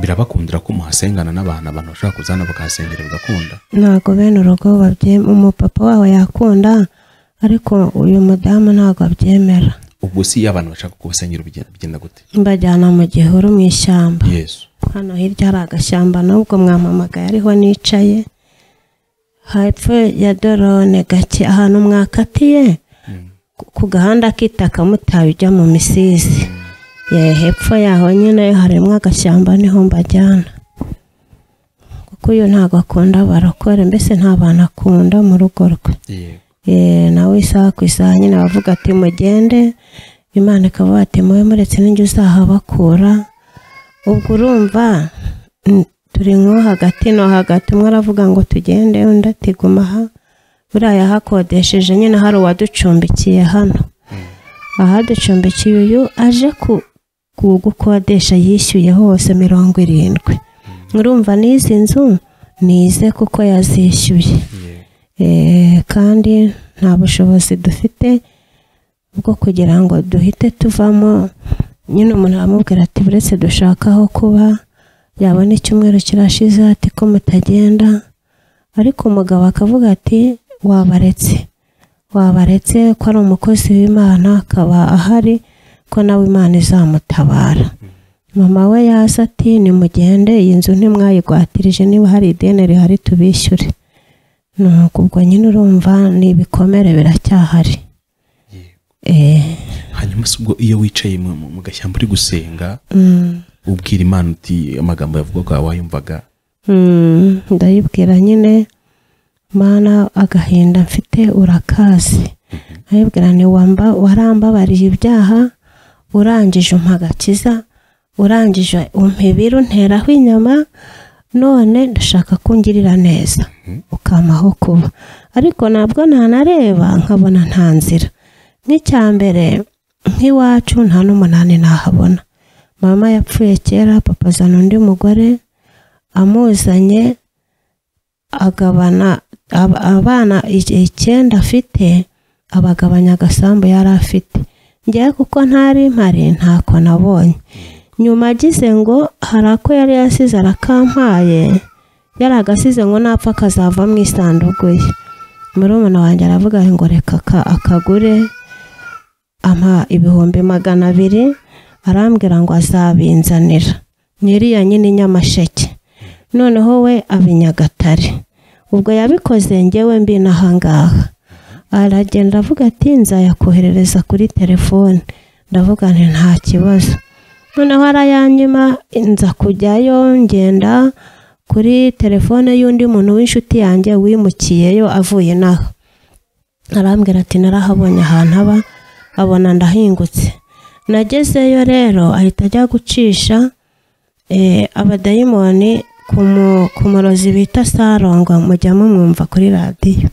birabakundira ko muhasengana n'abantu abantu bashobora kuzana bakahasengera bigakunda ntabwo bene urugo umupapa wawe yakunda ariko uyu mudamu ntabwo abyemera. Ubwo si iyo abantu bashaka kubasengera bigenda gute? Mbajyana mu gihuru mu ishyamba. Hano hirya hari agashyamba nubwo mwampamagaye ariho nicaye. Hepfo ya dorone gake ahantu mwakatiye ku- ku gahanda k'itaka mutaye ujya mu misizi ye hepfo yaho nyine harimo agashyamba ni ho mbajyana. Kuko uyu ntabwo akunda barokore mbese nta bantu akunda mu rugo rwe. Nawe isaha ku isaha nyine bavuga ati mugende. Imana ikavuga ati mube muretse n'injye uzahabakura ubwo urumva turi nko hagati no hagati umwe aravuga ngo tugende undi ati guma aha. Buriya yahakodesheje nyine hari uwaducumbikiye hano. Ahaducumbikiye uyu aje ku ku- gukodesha yishyuye hose mirongo irindwi. Urumva n'izi nzu nize kuko yazishyuye. Eh, kandi nta bushobozi dufite bwo kugira ngo duhite tuvamo. Nyine umuntu aramubwira ati buretse dushaka aho kuba yabona icyumweru kirashize ati ko mutagenda. Ariko umugabo akavuga ati wabaretse wabaretse ko ari umukozi w'imana akaba ahari ko nawe imana izamutabara. Mama we yaza ati nimugende iyi nzu ntimwayigwatirije niba hari ideni rihari tubishyure. Nuko ubwo nyine urumva ni ibikomere biracyahari Eh, hanyuma se ubwo iyo wicaye mu gashyamba uri gusenga mm, ubwira imana uti amagambo yavugwaga wayumvaga. Mm, ndayibwira nyine mana agahinda mfite urakazi ayibwira ni wamba warambabariye ibyaha urangije umpa agakiza urangije umpa ibiru nteraho inyama none ndashaka ko ungirira neza ukampaho kuba ariko ntabwo nanareba nkabona nta nzira. Nk'icya mbere nk'iwacu nta n'umunani nahabona. Mama yapfuye kera papa azana undi mugore amuzanye agabana ab- abana icyenda afite abagabanya agasambu yari afite. Ngewe kuko ntari mpari ntako nabonye. Nyuma agize ngo hari ako yari yasize arakampaye. Yari agasize ngo napfa akazava mu isanduku ye. Murumuna wanjye aravuga ngo reka aka- akagure. Ampa ibihumbi magana abiri arambwira ngo azabinzanira. Nyiriya nyine nyamasheke. Noneho we aba i nyagatare ubwo yabikoze ngewe mbi n'ahangaha aragenda avuga ati nzayakoherereza kuri telefone. Ndavuga nti nta kibazo. Noneho arayanyuma nza kujyayo ngenda kuri telefone y'undi muntu w'inshuti yanjye wimukiyeyo avuye inaha arambwira ati narahabonye ahantu aba abona ndahingutse. Nagezeyo rero ahita ajya gucisha eh, abadayimoni ku mu- ku murozi bita sarongo mujya mumwumva kuri radiyo.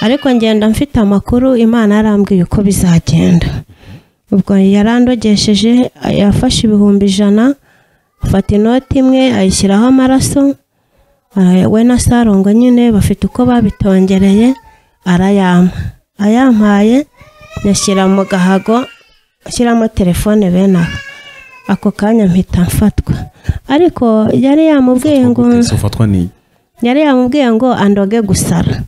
Ariko ngenda mfite amakuru imana yarambwiye uko bizagenda. Ubwo yarandogesheje yafashe ibihumbi ijana afata inoti imwe ayishyiraho amaraso we na sarongo nyine bafite uko babitongereye arayampa. Ayampaye nyashyira mu gahago ashyiramo telefone bene aha ako kanya mpita mfatwa. Ariko yari yamubwiye ngo yari yamubwiye ngo andoge gusara.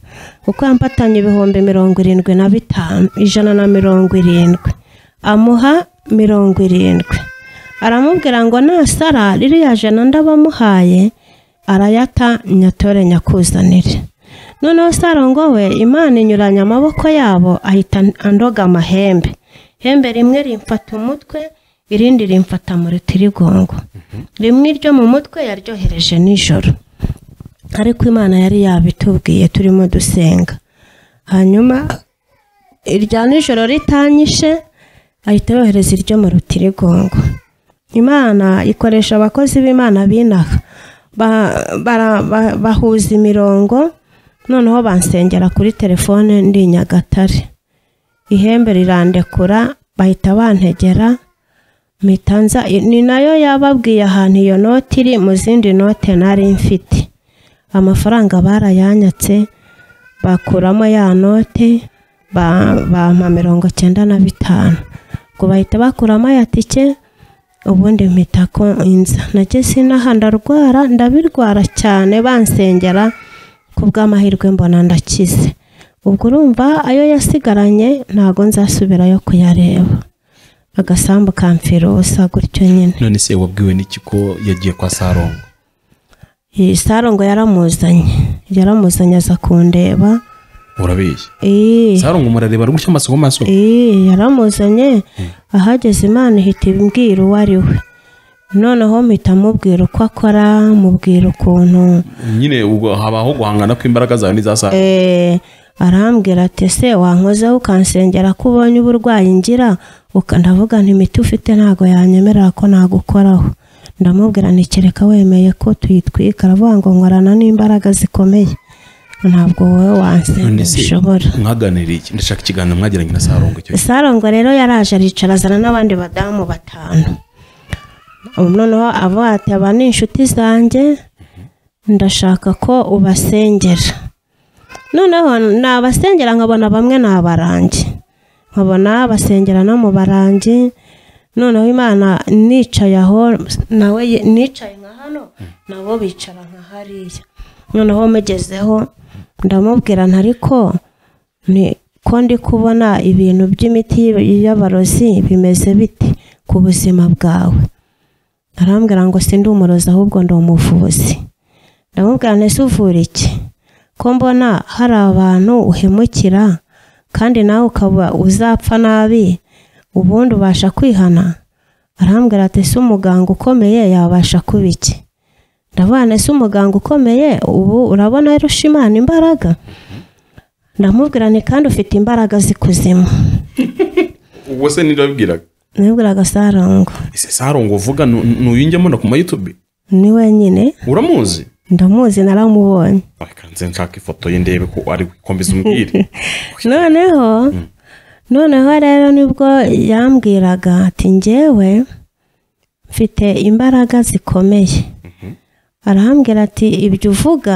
Kuko yampatanye ibihumbi mirongo irindwi na bitanu ijana na mirongo irindwi. Amuha mirongo irindwi. Aramubwira ngo nasara ririya jana ndabamuhaye arayata nyatore nyakuzanire. Noneho sarongo we imana inyuranya amaboko yabo ahita andoga amahembe. Ihembe rimwe rimfata umutwe irindi rimfata mu rutirigongo. Rimwe ryo mu mutwe yaryohereje nijoro. Ariko imana yari yabitubwiye turimo dusenga. Hanyuma irya nijoro ritanyishe ahita yohereza iryo mu rutirigongo. Imana ikoresha abakozi b'imana binaha. Bahuza imirongo noneho bansengera kuri telefone ndi nyagatare. Ihembe rirandekura bahita bantegera mpita nza ni na yo yababwiye ahantu iyo noti iri mu zindi note nari mfite. Amafaranga barayanyatse bakuramo ya note ba- bampa mirongo cyenda na bitanu. Ngo bahita bakuramo ya tike ubundi mpita inza nageze inaha ndarwara ndabirwara cyane bansengera ku bw'amahirwe mbona ndakize. Ubwo urumva ayo yasigaranye ntago nzasubirayo kuyareba. Agasambu kamfira ubusa gutyo nyine. None se wabwiwe n'iki ko yagiye kwa sarongo? Iyi sarongo yaramuzanye. Yaramuzanye aza kundeba. Urabeshya Ee, sarongo murareba gutya amaso ku maso. Ee, yaramuzanye. Ahageze imana ihita imbwira uwo ari we. Noneho mpita mubwira uko akora mubwira ukuntu nyine ubwo habaho guhangana kw'imbaraga zawe n'iza Eh, arambwira ati ese wankozeho ukansengera ko ubonye uburwayi ngira? Uka- ndavuga nti imiti ufite ntabwo yanyemerera ko nagukoraho. Ndamubwira nti kereka wemeye ko tuyitwika. Aravuga ngo nkorana n'imbaraga zikomeye. Ntabwo wowe se bishobora mwaganiriye iki? Ndashaka ikiganiro mwagiranye na sarongo icyo sarongo rero yaraje aricara azana n'abandi badamu batanu. Noneho avuga ati aba ni inshuti zanjye ndashaka ko ubasengera. Noneho nabasengera nkabona bamwe ni abarangi nkabona basengera no mu barangi noneho imana nicaye aho nawe ye- nicaye nka hano nabo bicara nka hariya. Noneho mugezeho ndamubwira ariko ko ndi kubona ibintu by'imiti y'abarozi bimeze bite ku buzima bwawe? Arambwira ngo sindi umurozi ahubwo ndi umuvuzi. Ndamubwira ntese uvura iki? Ko mbona hari abantu uhemukira kandi nawe ukaba uzapfa nabi ubundi ubasha kwihana? Arambwira ati ese umuganga ukomeye yabasha kuba iki? Ndavuga ese umuganga ukomeye? Ubu urabona arusha imana imbaraga? Ndamubwira ni kandi ufite imbaraga z'ikuzimu. Ubwo se nirabwiraga nibwiraga sarongo. Ese sarongo uvuga ntuyunge mbona ku mayutubi ni wenyine. Uramuzi? Ndamuzi naramubonye. Nze nshaka ifoto ye ndebe ko ari komeza umbwire noneho noneho rero ni bwo yambwiraga ati njyewe mfite imbaraga zikomeye. Arambwira ati ibyo uvuga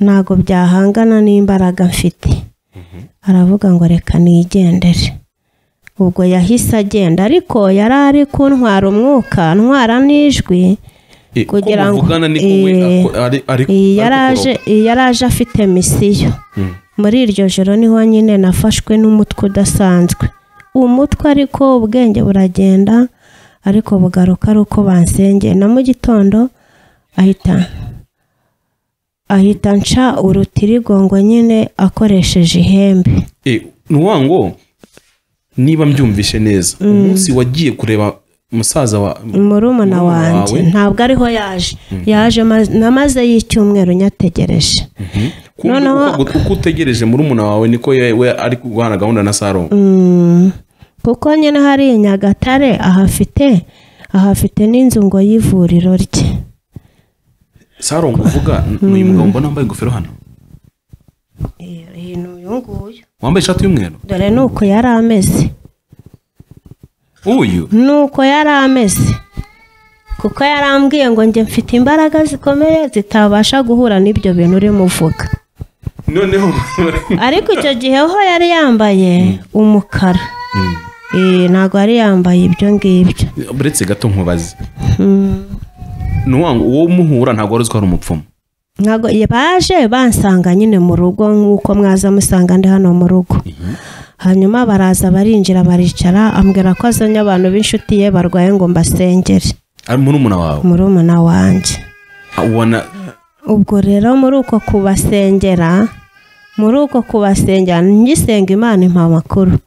ntabwo byahangana n'imbaraga mfite. Aravuga ngo reka nigendere. Ubwo yahise agenda ariko yari ari kuntwara umwuka ntwara n'ijwi kugira ngo- eh, ako- ari- ari- iyi ari yaraje gukoroka. iyi yaraje afite misiyo. Mm. muri iryo joro ni ho nyine nafashwe n'umutwe udasanzwe. Uwo mutwe ariko ubwenge buragenda ariko bugaruka ari uko bansengeye. Na mu gitondo ahita ahita nca urutirigongo nyine akoresheje ihembe. Eh, ukuvuga ngo niba mbyumvishe neza umunsi wagiye kureba musaza wa murumuna wanjye. ntabwo ariho yaje. Yaje ma- namaze y'icyumweru nyategereje. Kumbe noneho- uko utegereje murumuna wawe niko we ari guhana gahunda na sarongo Mm, kuko nyine hari i nyagatare ahafite ahafite n'inzu ngo y'ivuriro rye. Sarongo uvuga ni uyu mugabo mbona wambaye ingofero hano. Iyi ni uyu nguyu. Wambaye ishati y'umweru. Dore ni uko yari ameze. Uyu? Ni uko yari ameze. Kuko yarambwiye ngo njye mfite imbaraga zikomeye zitabasha guhura n'ibyo bintu urimo uvuga. Noneho ariko icyo gihe ho yari yambaye umukara. Mm. Eh, ntabwo yari yambaye ibyo ngibyo. Uretse gato nkubaze Mm. ni ukuvuga ngo uwo muhura ntabwo wari uzi ko ari umupfumu. Ntabwo baje bansanga nyine mu rugo nk'uko mwaza musanga ndi hano mu rugo. Hanyuma baraza barinjira baricara ambwira ko azanye abantu b'inshuti ye barwaye ngo mbasengere. Ari murumuna wawe? Murumuna wanjye ubona ubwo rero muri uko kubasengera muri uko kubasengera ngisenga imana impa amakuru.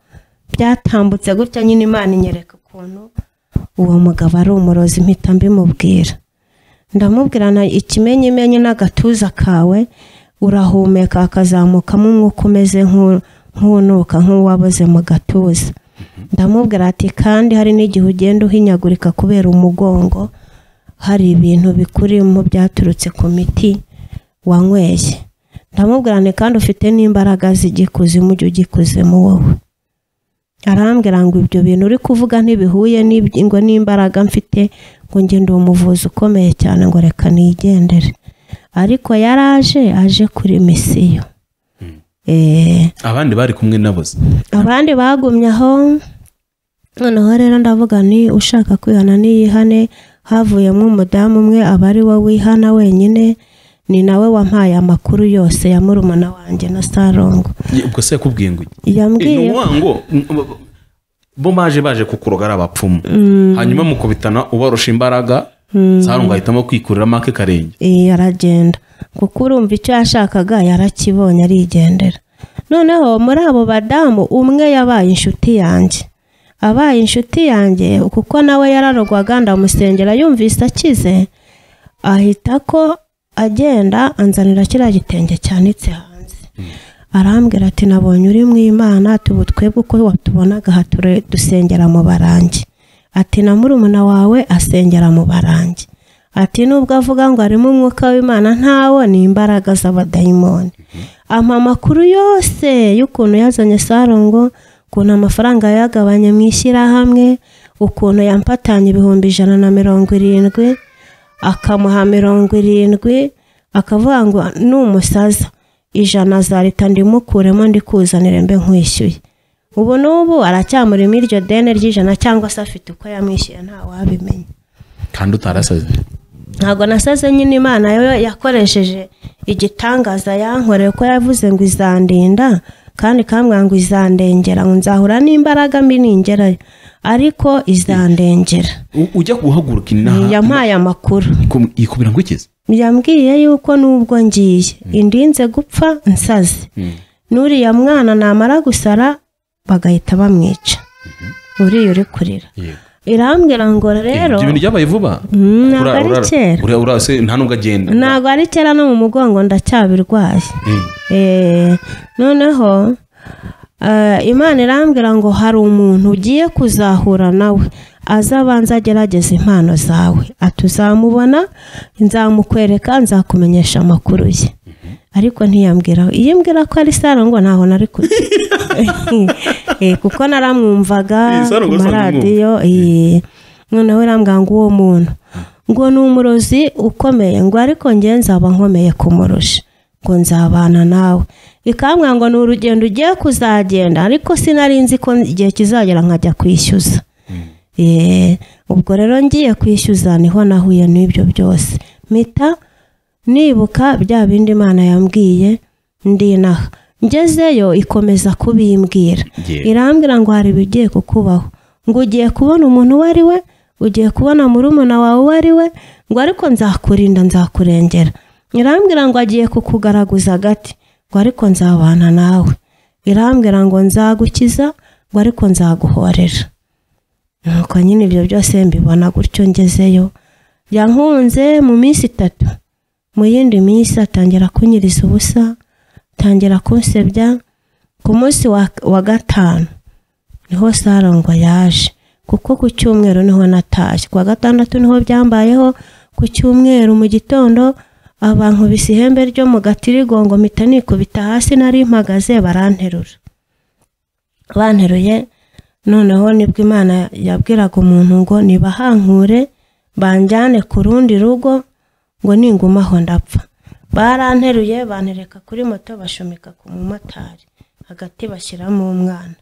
Byatambutse gutya nyine imana inyereka ukuntu uwo mugabo ari umurozi mpita mbimubwira. Ndamubwira na ikimenyimenyi n'agatuza kawe urahumeka hakazamukamo umwuka umeze nk'u- nk'unuka nk'uwaboze mu gatuza. Ndamubwira ati kandi hari n'igihe ugenda uhinyagurika kubera umugongo hari ibintu bikurimo byaturutse ku miti wanyweye. Ndamubwira nti kandi ufite n'imbaraga z'igikuzimu ujya ugikuzemo wowe. Arambwira ngo ibyo bintu uri kuvuga ntibihuye ngo n'imbaraga mfite ngo njye ndi umuvuzi ukomeye cyane ngo reka nigendere. Ariko yaraje aje kuri misiyo Eh, abandi bari kumwe naboze abandi bagumye aho noneho rero ndavuga ni ushaka kwihana niyihane havuyemo umudamu umwe aba ari we wihana wenyine ni nawe wampaye amakuru yose ya murumuna wanjye na sarongo. Ubwo se yakubwiye ngo? Eh, yambwiye mm, bo baje baje kukuroga ari abapfumu hanyuma mukubitana ubarusha imbaraga. Sarongo ahitamo kwikuriramo ake karenge. Eh, aragenda kuko urumva icyo yashakaga yarakibonye arigendera. Noneho muri abo badamu umwe yabaye inshuti yanjye. Abaye inshuti yanjye kuko nawe yararogwaga ndamusengera yumvise akize ahita ko agenda anzanira kiriya gitenge cyanitse hanze. Arambwira ati nabonye uri mu imana tubu twebwe uko watubonaga aha ture- dusengera mu barangi. Ati na murumuna wawe asengera mu barangi. Ati nubwo avuga ngo harimo umwuka w'imana ntawo ni imbaraga z'abadayimoni. Ampa amakuru yose y'ukuntu yazanye sarongo ukuntu amafaranga yayagabanye mu ishyirahamwe ukuntu yampatanye ibihumbi ijana na mirongo irindwi akamuha mirongo irindwi akavuga ngo numusaza ijana azahita ndimukuremo ndikuzanire mbe nkwishyuye. Ubu n'ubu aracyamurimo iryo deni ry'ijana cyangwa se afite uko yamwishyuye ntawabimenya kandi utarasaze? Ntabwo nasaze nyine imana yo yakoresheje igitangaza yankoreye ko yavuze ngo izandinda kandi ikambwira ngo izandengera ngo nzahura n'imbaraga mbi ningerayo. Ariko izandengera. Ujya guhaguruka inaha? Yampaye amakuru. Ikubira ngo ikize yambwiye yuko nubwo ngiye. Indinze gupfa nsaze. N'uriya mwana namara gusara bagahita bamwica. Uriya uri kurira. Irambwira ngo rero ibyo bintu byabaye vuba? Mm, ntabwo ari kera. nta nubwo agenda. Ntabwo ari kera no mu mugongo ndacyabirwaye. Mm. Eh, noneho eh, imana irambwira ngo hari umuntu ugiye kuzahura nawe. Aza abanza agerageza impano zawe. Atuzamubona nzamukwereka nzakumenyesha amakuru ye. Ariko ntiyambwira iyo imbwira ko ari saro ngo ntaho nari kujya Eh, kuko naramwumvaga Eh, ku usanzwe maradiyo eh. noneho irambwira ngo uwo muntu. Ngo ni umurozi ukomeye ngo ariko njye nzaba nkomeye kumurusha ngo nzabana nawe. Ikambwira ngo ni urugendo ugiye kuzagenda ariko sinari nzi ko igihe kizagera nkajya kwishyuza. Eh, ubwo rero ngiye kwishyuza ni ho nahuye n'ibyo byose. Mpita nibuka bya bindi imana yambwiye ndinaha. Ngezeyo ikomeza kubimbwira. Irambwira ngo hari ibigiye kukubaho. Ngo ugiye kubona umuntu uwo ari we ugiye kubona murumuna wawe uwo ari we ngo ariko nzakurinda nzakurengera. Irambwira ngo agiye kukugaraguza agati ngo ariko nzabana nawe. Irambwira ngo nzagukiza ngo ariko nzaguhorera. Nuko nyine ibyo byose mbibona gutyo ngezeyo. Yankunze mu minsi itatu. Mu yindi minsi atangira kunyiriza ubusa atangira kunsebya. Ku munsi wa, gatanu ni ho sarongo yaje. Kuko ku cyumweru ni ho natashye ku wa gatandatu ni ho byambayeho ku cyumweru mu gitondo abankubise ihembe ryo mu gatirigongo mpita nikubita hasi nari mpagaze baranterura. Banteruye noneho ni bwo imana yabwiraga umuntu ngo nibahankure banjyane ku rundi rugo ngo ningumaho ndapfa. Baranteruye bantereka kuri moto bashomeka ku mumotari. Hagati bashyiramo umwana.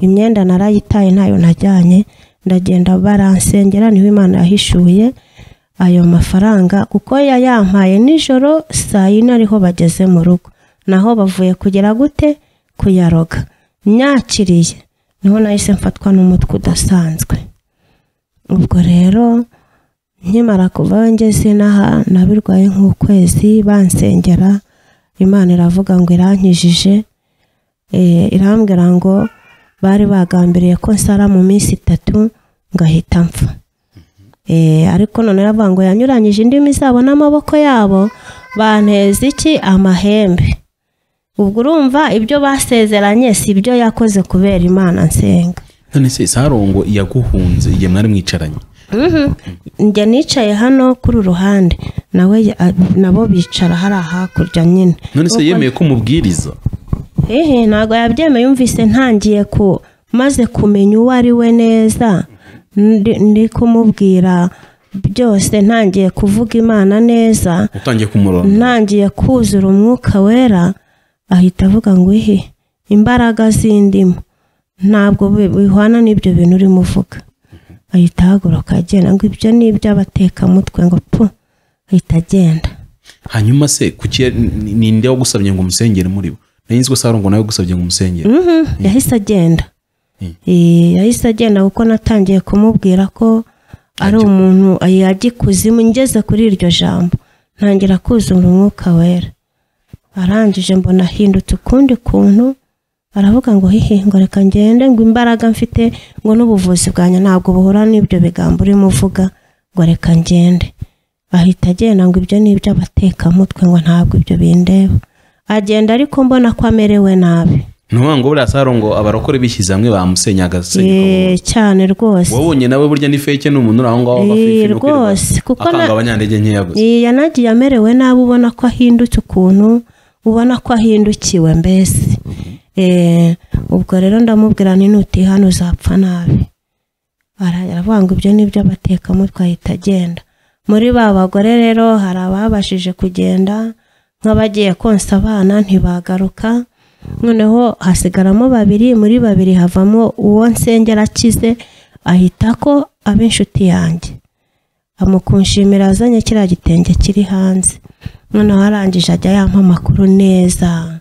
Imyenda narayitaye ntayo najyanye. Ndagenda baransengera ni ho imana yahishuye. Ayo mafaranga kuko yayampaye nijoro saa yine ariho bageze mu rugo. Naho bavuye kugera gute? Kuyaroga. Nyakiriye. Niho nahise mfatwa n'umutwe udasanzwe. Ubwo rero nkimara kuva ngeze inaha nabirwaye nk'ukwezi bansengera. Imana iravuga ngo irankijije eh, irambwira ngo bari bagambiriye ko nsara mu minsi itatu ngahita mpfa. Ariko none iravuga ngo yanyuranyije indimi zabo n'amaboko yabo banteza iki? Amahembe. Ubwo urumva ibyo basezeranye si ibyo yakoze kubera imana nsenga. None se sarongo yaguhunze igihe mwari mwicaranye? Njya nicaye hano kuri uruhande nawe nabo bicara hariya hakurya nyine. None se yemeye ko umubwiriza? Hehe ntabwo yabyemeye yumvise ntangiye ku maze kumenya uwo ari we neza. Ndi kumubwira byose ntangiye kuvuga imana neza ntangiye kuzura umwuka wera ahita avuga ngo ihe imbaraga z'indimo ntabwo bi- bihwana n'ibyo bintu urimo uvuga. Ahita ahaguruka agenda ngo ibyo ni iby'abatekamutwe. Ngo pu ahita agenda. Hanyuma se ninde wagusabye ngo umusengere muri bo? Nari nzi ko sarongo nawe yagusabye ngo umusengere? Mhm, yahise agenda. Yahise agenda kuko natangiye kumubwira ko ari umuntu yajya ikuzimu ngeze kuri iryo jambo. Ntangira kuzura umwuka wera. Arangije mbona ahindutse ukundi kuntu aravuga ngo hihi ngo reka ngende ngo imbaraga mfite ngo n'ubuvuzi bwanjye ntabwo buhura n'ibyo bigambo urimo uvuga ngo reka ngende. Ahita agenda ngo ibyo ni iby'abatekamutwe ngo ntabwo ibyo bindeba. Agenda ariko mbona ko amerewe nabi. Ntuvuga ngo buriya sarongo abarokore bishyize hamwe bamusenya agasenyuka Eh, cyane rwose. Wabonye nawe burya ni feke ni umuntu uri aho ngaho kwirirwa rwose. Kuko abanyantege nkeya gusa. Yanagiye amerewe nabi ubona ko ahindutse ukuntu ubona ko ahindukiwe mbese. Eh, ubwo rero ndamubwira nti nutihana uzapfa nabi. Ara- aravuga ngo ibyo ni byo abatekamutwe ahita agenda. Muri ba bagore rero hari ababashije kugenda nk'abagiye konsa abana ntibagaruka. Noneho hasigaramo babiri muri babiri havamo uwo nsengera akize ahita ko aba inshuti yanjye. Amukunshimira azanye kiriya gitenge kiri hanze. Noneho arangije ajya yampa amakuru neza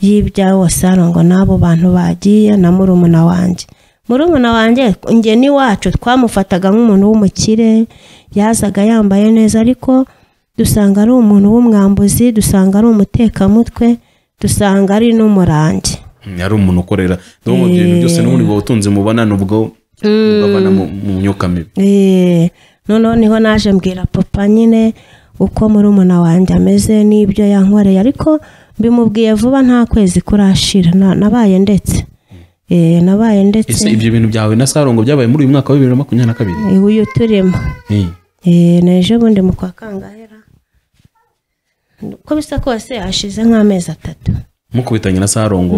y'ibya wose hano ngo n'abo bantu bagiye na murumuna wanjye. Murumuna wanjye njye n'iwacu twamufataga nk'umuntu w'umukire yazaga yambaye neza ariko dusanga ari umuntu w'umwambuzi dusanga ari umutekamutwe dusanga ari n'umurangi yari umuntu ukorera. N'ubu ibyo bintu byose n'ubundi buba butunzi mubona nubwo bavana mu mu myuka mibi. Eh, noneho ni ho naje mbwira papa nyine uko murumuna wanjye ameze n'ibyo yankoreye. Ariko mbimubwiye vuba nta kwezi kurashira. Na- nabaye ndetse. Eh, nabaye ndetse. Ese ibyo bintu byawe na sarongo byabaye muri uyu mwaka wa bibiri na makumyabiri na kabiri? Eh, uyu turimo. Eh. Eh, ni ejo bundi mu kwa kangahera uko bisa kose hashize nk'amezi atatu. Mukubitanye na sarongo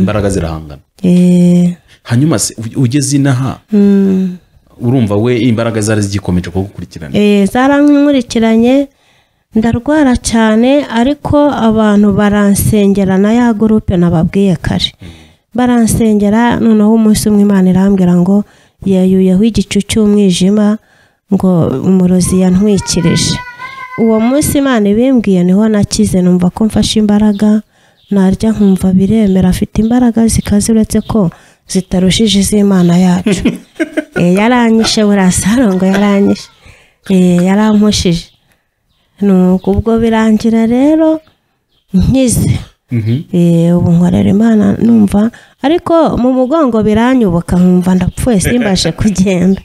imbaraga zirahangana. Eh, hanyuma ugeze inaha mm, urumva we imbaraga zari zigikomeje kugukurikirana? Eh, zarankurikiranye ndarwara cyane ariko abantu baransengera na ya gurupe nababwiye kare. Baransengera noneho umunsi umwe imana irambwira ngo yayuyeho igicu cy'umwijima ngo umurozi yantwikirije. Uwo munsi imana ibimbwiye ni ho nakize numva ko mfashe imbaraga narya nkumva biremera afite imbaraga zikaze uretse ko zitarushije iz'imana yacu. Eh, yaranyishe buriya sarongo yaranyishe. Eh, yarampushije nuko ubwo birangira rero nkize. Mhm. Eh, ubu nkorera imana numva ariko mu mugongo biranyubuka nkumva ndapfuye simbashe kugenda.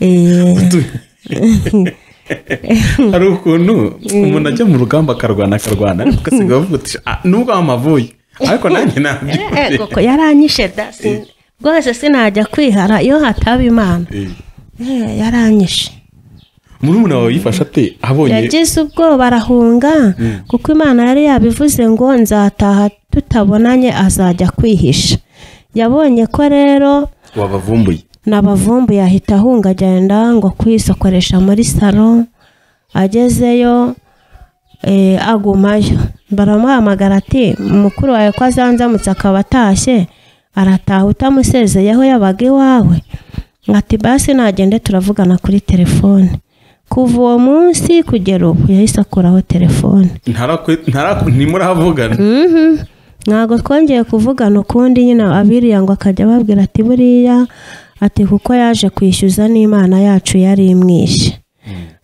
hari ukuntu umuntu ajya mu rugamba akarwana akarwana ariko ugasiga bavuga uti "Ah, nubwo amavuye. Ariko nanjye nabyumve eh, koko yaranyishe da sin- rwose sinajya kwihara iyo hataba imana. Eh. Eh, yaranyishe. Murumuna wawe yifashe ate? Abonye yagize ubwoba arahunga kuko imana yari yabivuze ngo nzataha tutabonanye azajya kwihisha. Yabonye ko rero wabavumbuye. Nabavumbuye ahita ahunga agenda ngo kwisokoresha muri salo agezeyo eh, agumayo. Baramuhamagara ati mukuru wawe ko azanzamutse akaba atashye arataha utamusezeyeho yabaga iwawe? Ati basi nagende turavugana kuri telefone. Kuva uwo munsi kugera ubu yahise akuraho telefone. Ntimuravugana Mhm. Ntabwo twongeye kuvugana ukundi nyine abiriya ngo akajya ababwira ati buriya ati kuko yaje kwishyuza n'imana yacu yari imwishe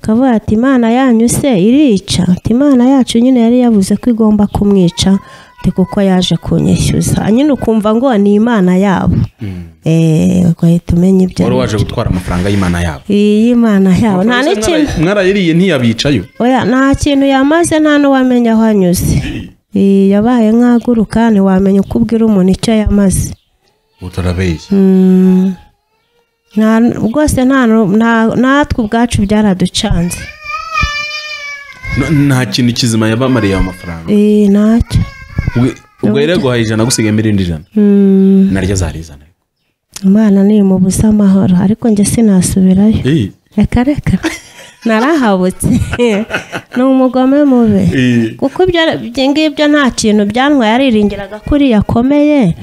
akavuga ati imana yanyu se irica ati imana yacu nyine yari yavuze ko igomba kumwica ati kuko yaje kunyishyuza nyine ukumva ngo ni imana yabo ugahita umenya ibyo wari waje gutwara amafaranga y'imana yabo iyi imana yabo nta n'ikintu mwarayiriye ntiyabicayo oya nta kintu yamaze nta n'uwamenya aho anyuze yabaye nk'aguruka ntiwamenya uko ubwira umuntu icyo yamaze utarabeshya Mm. Nta- rwose natwe ubwacu byaraducanze. Nta kintu kizima yabamariye ayo mafaranga. Iyi ntacyo. Ubwo- rero guhaye ijana gusigayemo irindi jana Mm. naryo zari ijana imana nimubuze amahoro ariko njye sinasubirayo. Eh, reka reka. Narahabutse ni umugome mubi kuko ibyo ibyo ngibyo nta kintu byantwaye yariringiraga ko uriya akomeye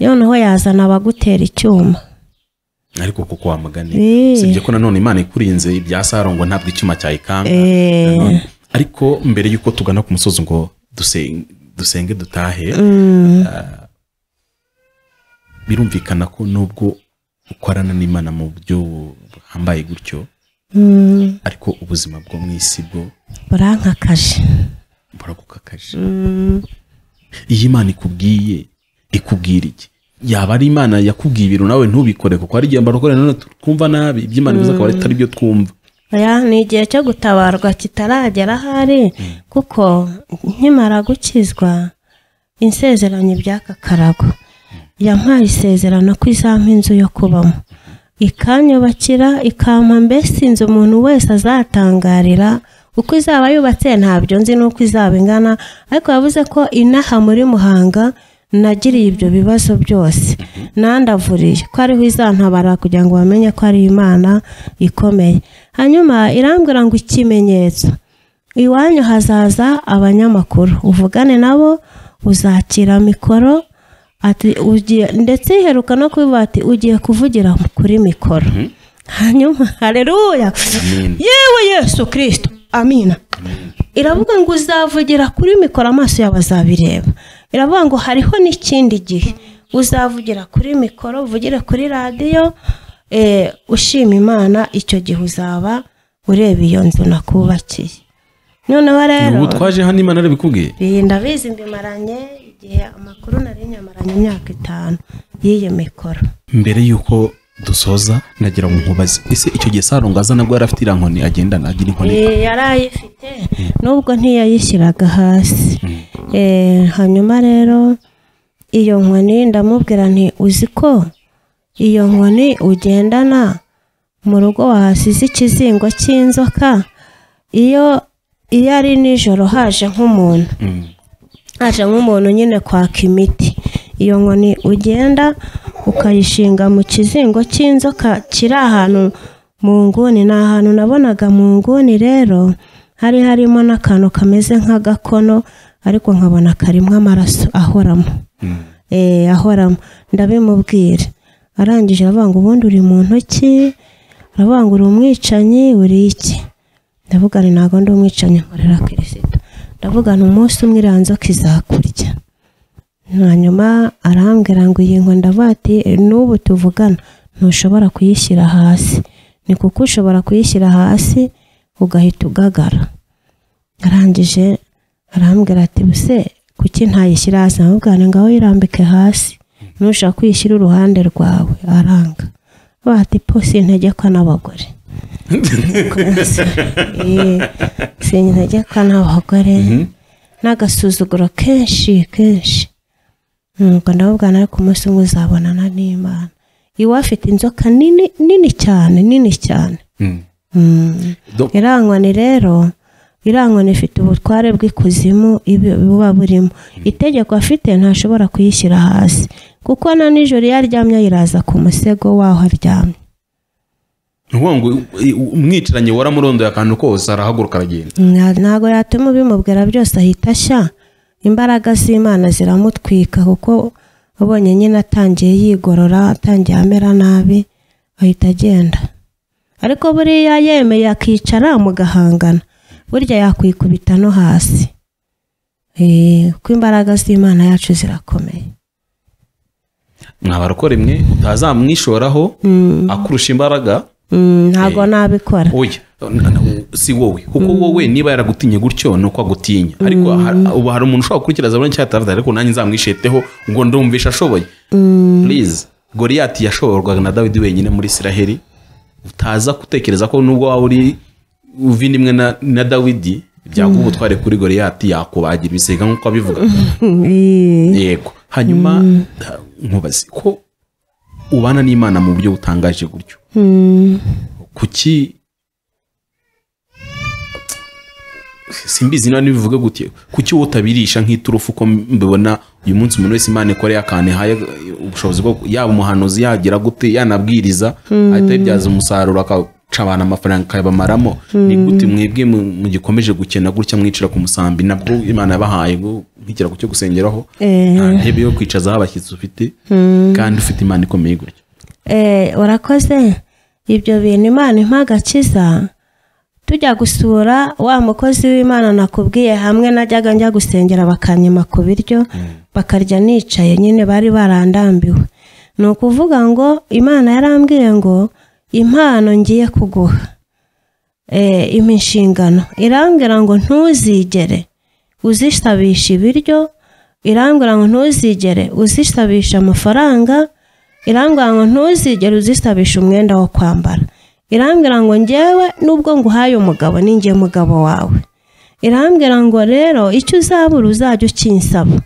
noneho yazana abagutera icyuma ariko kuko wamugane Eh. usibye ko nanone imana ikurinze ibya sarongo ntabwo icyuma cyayikanga Eh. Ariko mbere y'uko tugana ku musozi ngo dusenge, dutahe Mm. ah, birumvikana ko nubwo ukorana n'imana mu buryo buhambaye gutyo Mm. Ariko ubuzima bwo mu isi bwo burankakaje. Buragukakaje iyo imana ikubwiye ikubwira iki? Yaba ari imana yakubwiye ibintu nawe ntubikore kuko hari igihe mbarokore nanone twumva nabi. Iby'imana bivuze akaba atari byo twumva. Ni igihe cyo gutabarwa kitaragera ahari kuko nkimara gukizwa insezerano iby'aka karago. Yampaye isezerano ko izampa inzu yo kubamo. Ikanyubakira ikampa mbese inzu umuntu wese azatangarira. Uko izaba yubatse ntabyo nzi n'uko izaba ingana. Ariko yavuze ko inaha muri muhanga nagiriye ibyo bibazo byose. Nandavuriye ko ariho izantabara kugira ngo bamenye ko ari imana ikomeye. Hanyuma irambwira ngo ikimenyetso. Iwanyu hazaza abanyamakuru. Uvugane nabo uzakira mikoro ati ugiye ndetse iheruka no kubivuga ati ugiye kuvugira kuri mikoro. Hanyuma hareruya yewe yesu kirisito amina iravuga ngo uzavugira kuri mikoro amaso yawe azabireba iravuga ngo hariho n'ikindi gihe. Uzavugira kuri mikoro uvugire kuri radiyo eh, ushima imana icyo gihe uzaba ureba iyo nzu nakubakiye. Noneho rero ubu twaje hano imana arabikubwiye ndabizi mbimaranye igihe amakuru nari nyamaranye imyaka itanu y'iyi mikoro. Mbere y'uko dusoza nagira ngo nkubaze ese icyo gihe sarongo aza nabwo yari afite iriya nkoni agendana agira inkoni? Eh, yari ayifite nubwo ntiyayishyiraga hasi. Eh, hanyuma rero iyo nkoni ndamubwira nti uzi ko iyo nkoni ugendana mu rugo wahasize ikizingo cy'inzoka? Iyo iyo ari nijoro haje nk'umuntu. Mm. haje nk'umuntu nyine kwaka imiti. Iyo nkoni ugenda ukayishinga mu kizingo cy'inzoka kiri ahantu mu nguni. Ni ahantu nabonaga mu nguni rero hari harimo n'akantu kameze nk'agakono ariko nkabona karimo amaraso ahoramo. Mm. eh, ahoramo. Ndabimubwira. Arangije aravuga ngo ubundi uri mu ntoki aravuga ngo uri umwicanyi uri iki? Ndavuga ntabwo ndi umwicanyi nkorera kirisito ndavuga umunsi umwe iriya nzoka izakurya hanyuma arambwira ngo iyi ngo ndavuga ati n'ubu tuvugana ntushobora kuyishyira hasi. Ni kuko ushobora kuyishyira hasi ugahita ugagara. Arangije arambwira ati buse kuki ntayishyira hasi? Namubwira ngo ngaho yirambike hasi nushaka kuyishyira uruhande rwawe. Aranga. Bati posi ntegekwa n'abagore Eh, sintegekwa n'abagore n'agasuzuguro kenshi kenshi. Nuko ndamubwira ariko umunsi umwe uzabonana n'imana iwe afite inzoka nini nini cyane nini cyane irankoni rero irankoni ifite ubutware bw'ikuzimu buba burimo. Itegeko afite ntashobora kuyishyira hasi. Kuko na nijoro iyo aryamye ayiraza ku musego w'aho aryamye. Ngo umwicaranye waramurondoye akantu kose arahaguruka aragenda. Nta- ntabwo yatuma ubimubwira byose ahita ashya. Imbaraga z'imana ziramutwika kuko ubonye nyine atangiye yigorora atangiye amera nabi ahita agenda. Ariko buriya yemeye akicara mugahangana burya yakwikubita no hasi. Eh, kuko imbaraga z'imana yacu zirakomeye. Mwabarokore mwe utazamwishoraho Mm, akurusha imbaraga ntabwo nabikora. Oya n- n- si wowe. Kuko wowe niba yaragutinye gutyo ni uko agutinya. Ariko ha- ubu hari umuntu ushobora gukurikira zaburi nshya atavuga ariko nanjye nzamwisheteho ngo ndumvisha ashoboye. Please goriyati yashoborwaga na dawidi wenyine muri isiraheli utaza gutekereza ko nubwo waba uri uvina imwe na, dawidi byaguha ubutware kuri goriyati yakubagira ibisiga nk'uko abivuga. Eh, yego. Hanyuma nkubaze. Ko ubana n'imana mu buryo butangaje gutyo. Mm, kuki simbizi niba nibivuga gutya kuki wowe utabirisha nk'iturufu uko mbibona uyu munsi umuntu wese imana ikoreye akantu ihaye ubushobozi bwo yaba umuhanuzi yagira gute yanabwiriza ahita yibyaza umusaruro akaca abantu amafaranga akayabamaramo ni gute mwebwe mu- mugikomeje gukena gutya mwicira ku musambi? Nabwo imana yabahaye ngo nk'ikirago cyo gusengeraho. Eh. nta ntebe yo kwicazaho abashyitsi ufite. Kandi ufite imana ikomeye gutya. Eh, urakoze. Ibyo bintu imana impa agakiza tujya gusura wa mukozi w'imana nakubwiye hamwe najyaga njya gusengera bakanyima ku biryo bakarya nicaye nyine bari barandambiwe. Ni ukuvuga ngo imana yarambwiye ngo impano ngiye kuguha. Eh, impa inshingano. Irambwira ngo ntuzigere uzisabisha ibiryo irambwira ngo ntuzigere uzisabisha amafaranga irambwira ngo ntuzigere uzisabisha umwenda wo kwambara. Irambwira ngo ngewe nubwo nguhaye umugabo ni njye mugabo wawe. Irambwira ngo rero icyo uzabura uzajya ukinsaba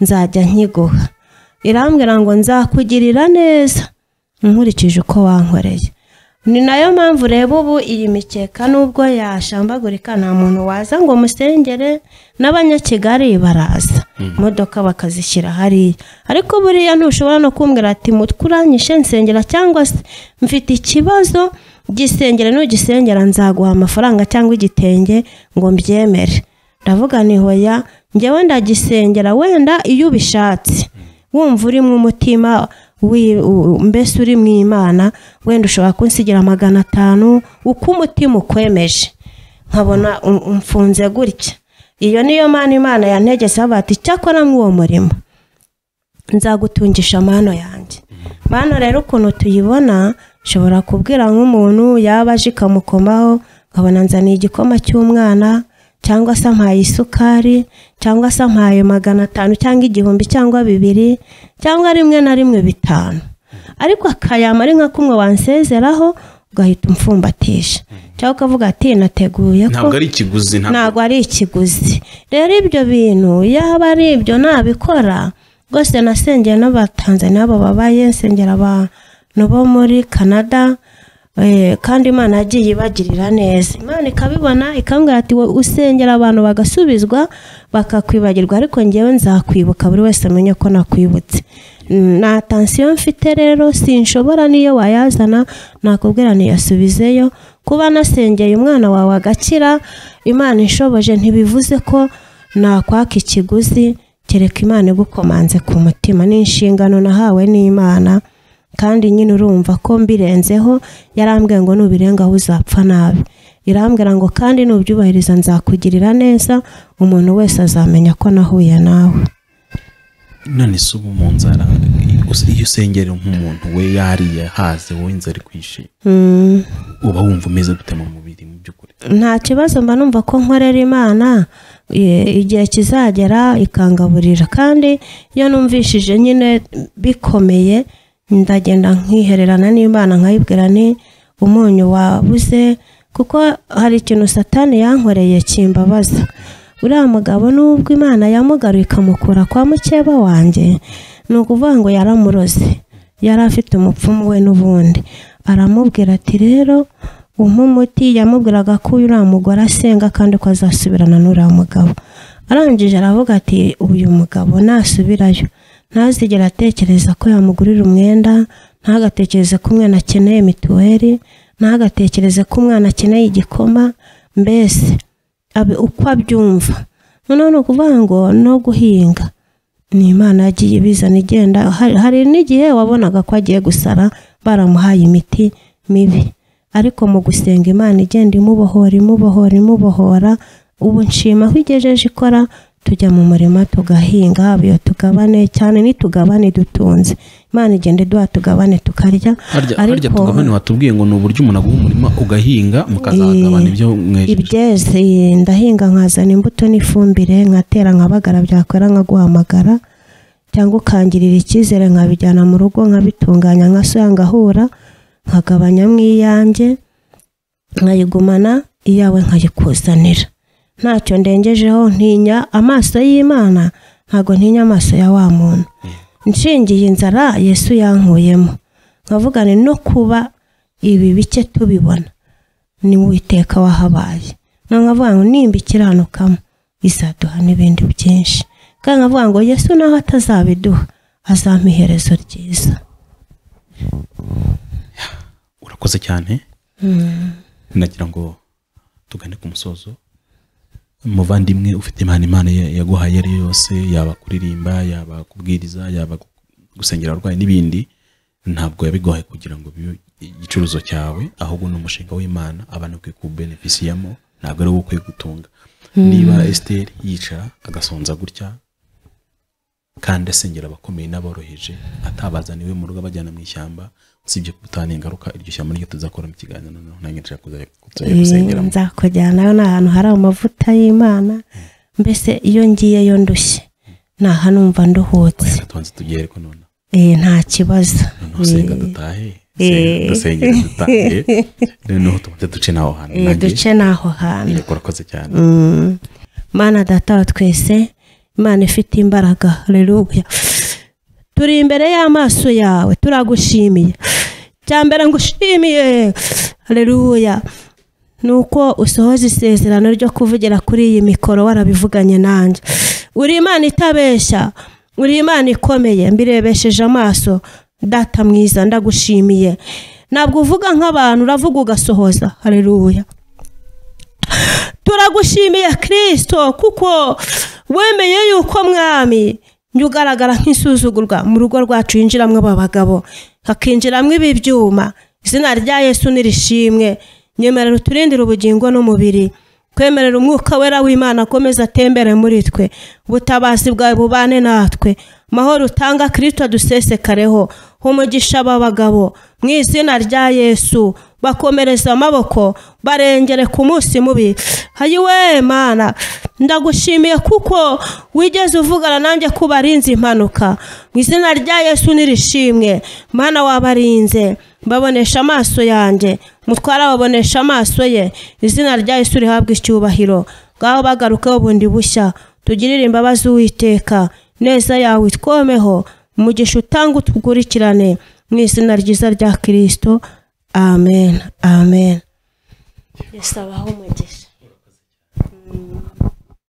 nzajya nkiguha. Irambwira ngo nzakugirira neza nkurikije uko wankoreye. Ni na yo mpamvu reba ubu iyi mikeka nubwo yashambagurika nta muntu waza ngo musengere n'abanyakigali baraza. Imodoka bakazishyira hariya. Ariko buriya ntushobora no kumbwira ati mutwe uranyishe nsengera cyangwa se mfite ikibazo gisengera nugisengera nzaguha amafaranga cyangwa igitenge ngo mbyemere. Ndavuga ni hoya ngewe ndagisengera wenda iyo ubishatse. Wumva uri mu mutima wi- u- mbese uri mu imana wenda ushobora kunsigira magana atanu uko umutima ukwemeje. Nkabona um- umfunze gutya. Iyo niyo mpano imana yantegetse bavuga ati cyakora mw'uwo murimo nzagutungisha amano yanjye. Mano rero ukuntu tuyibona nshobora kubwira nk'umuntu yaba aje ikamukomaho nkabona nzaniye igikoma cy'umwana cyangwa se ampaye isukari cyangwa se ampaye magana atanu cyangwa igihumbi cyangwa bibiri cyangwa rimwe na rimwe bitanu. Ariko akayama ari nka kumwe wansezeraho ugahita umfumbatisha. Cyangwa ukavuga ati nateguye ko ntabwo ari ikiguzi ntabwo. Ntabwo ari ikiguzi. Rero ibyo bintu yaba ari ibyo nabikora rwose nasengera n'abatanzaniya bababaye nsengera abantu bo muri canada kandi imana yagiye ibagirira neza. Imana ikabibona ikambwira ati "Wowe usengera abantu bagasubizwa bakakwibagirwa ariko ngewe nzakwibuka buri wese amenye ko nakwibutse. Nta tansiyo mfite rero sinshobora n'iyo wayazana nakubwira ntiyasubizeyo kuba nasengeye umwana wawe agakira imana ishoboje ntibivuze ko nakwaka ikiguzi kereka imana igukomanze ku mutima. Ni inshingano nahawe n'imana. Kandi nyine urumva ko mbirenzeho yarambwiye ngo nubirengaho uzapfa nabi. Irambwira ngo kandi nubyubahiriza nzakugirira neza umuntu wese azamenya ko nahuye nawe. None se ubu mu nzara iyo usengera nk'umuntu we yariye haze wowe inzara ikwishe Mm. uba wumva umeze gute mu mubiri mu by'ukuri? Nta kibazo mba numva ko nkorera imana igihe kizagera ikangaburira. Kandi iyo numvishije nyine bikomeye ndagenda nkihererana n'imana nkayibwira ni umunyu wabuze kuko hari ikintu satani yankoreye kimbabaza. Uriya mugabo nubwo imana yamugaruye ikamukura kwa mukeba wanjye ni ukuvuga ngo yaramuroze. Yari afite umupfumu we n'ubundi. Aramubwira ati rero umpa umuti. Yamubwiraga ko uriya mugore asenga kandi ko azasubirana n'uriya mugabo. Arangije aravuga ati uyu mugabo nasubirayo. Ntazigere atekereza ko yamugurira umwenda ntagatekereze ko umwana akeneye mituweli ntagatekereze ko umwana akeneye igikoma mbese uko abyumva. Noneho ni ukuvuga ngo no guhinga ni imana yagiye ibizana igenda. Hari n'igihe wabonaga ko agiye gusara baramuhaye imiti mibi. Ariko mu gusenga imana igenda imubohora imubohora imubohora ubu nshima aho igejeje ikora tujya mu murima tugahinga iyo tugabane cyane nitugabane dutunze. Imana igenda iduha tugabane tukarya harya tugabane watubwiye ngo ni uburyo umuntu aguha umurima ugahinga mukazagabana ibyo mwejeje. ibyeze ndahinga nkazana imbuto n'ifumbire nkatera nkabagara byakwera nkaguhamagara cyangwa ukangirira icyizere nkabijyana mu rugo nkabitunganya nkasuya ngahura nkagabanyamo iyanjye nkayigumana iyawe nkayikuzanira. Ntacyo ndengejeho ntinya amaso y'imana ntabwo ntinya amaso ya wa muntu. Nshingiye inzara yesu yankuyemo. Nkavuga ni no kuba ibi bike tubibona ni witeka wahabaye. Nkavuga ngo nimba ikiranukamo izaduha n'ibindi byinshi. Kandi nkavuga ngo yesu naho atazabiduha azampa iherezo ryiza. Urakoze cyane. Nagira ngo tugane ku musozo. Umuvandimwe ufite impano imana ya- yaguhaye ari yo yose yaba kuririmba yaba kubwiriza yaba gusengera abarwayi n'ibindi ntabwo yabiguhaye kugira ngo bibe igicuruzo cyawe ahubwo ni umushinga w'imana abantu bakwiye kuwubenefisiyamo ntabwo ari wowe ukwiye gutunga niba esiteri yicara agasonza gutya kandi asengera abakomeye n'aboroheje atabazaniwe mu rugo abajyana mu ishyamba usibye gutana ingaruka iryo shyamba niryo tuzakora mu kiganiro noneho nanjye nshaka kuzajya kuzajya gusengeramo nzakujyanayo ni ahantu hari amavuta y'imana mbese iyo ngiyeyo ndushye. Ni ahanumva nduhutse. Reka tubanze tugere ariko noneho. Eh, nta kibazo. Noneho senga dutahe Eh. senga dusengera dutahe. Noneho tubanze duce n'aho hantu. Eh, duce n'aho hantu. Urakoze cyane. Mm. mana data wa twese. Imana ifite imbaraga. Haleluya turi imbere y'amaso yawe turagushimiye. Cya mbere ngushimiye haleluya ni uko usohoza isezerano ryo kuvugira kuri iyi mikoro warabivuganye nanjye. Uri imana itabeshya uri imana ikomeye mbirebesheje amaso data mwiza ndagushimiye. Ntabwo uvuga nk'abantu uravuga ugasohoza haleluya. Turagushimiye kirisito kuko wemeye yuko mwami njye ugaragara nk'isuzugurwa mu rugo rwacu yinjiramo aba bagabo. Hakinjiramo ibi byuma. Izina rya yesu nirishimwe nyemerera uturindire ubugingo n'umubiri. Kwemerera umwuka wera w'imana akomeza atembere muri twe. Ubutabazi bwawe bubane natwe. Mahoro utanga kirisito dusesekareho umugisha aba bagabo. Mu izina rya yesu bakomereza amaboko barengere ku munsi mubi. Hayiwe mana ndagushimiye kuko wigeze uvugana nanjye ko barinze impanuka. Mu izina rya yesu nirishimwe. Mana wabarinze babonesha amaso yanjye. Mutwara babonesha amaso ye. Izina rya yesu rihabwa icyubahiro. Ngaho bagarukeho bundi bushya. Tugirire imbabazi uwiteka. Neza yawe twomeho umugisha utanga utukurikirane mu izina ryiza rya kirisito amen. Amen. Abaho umugisha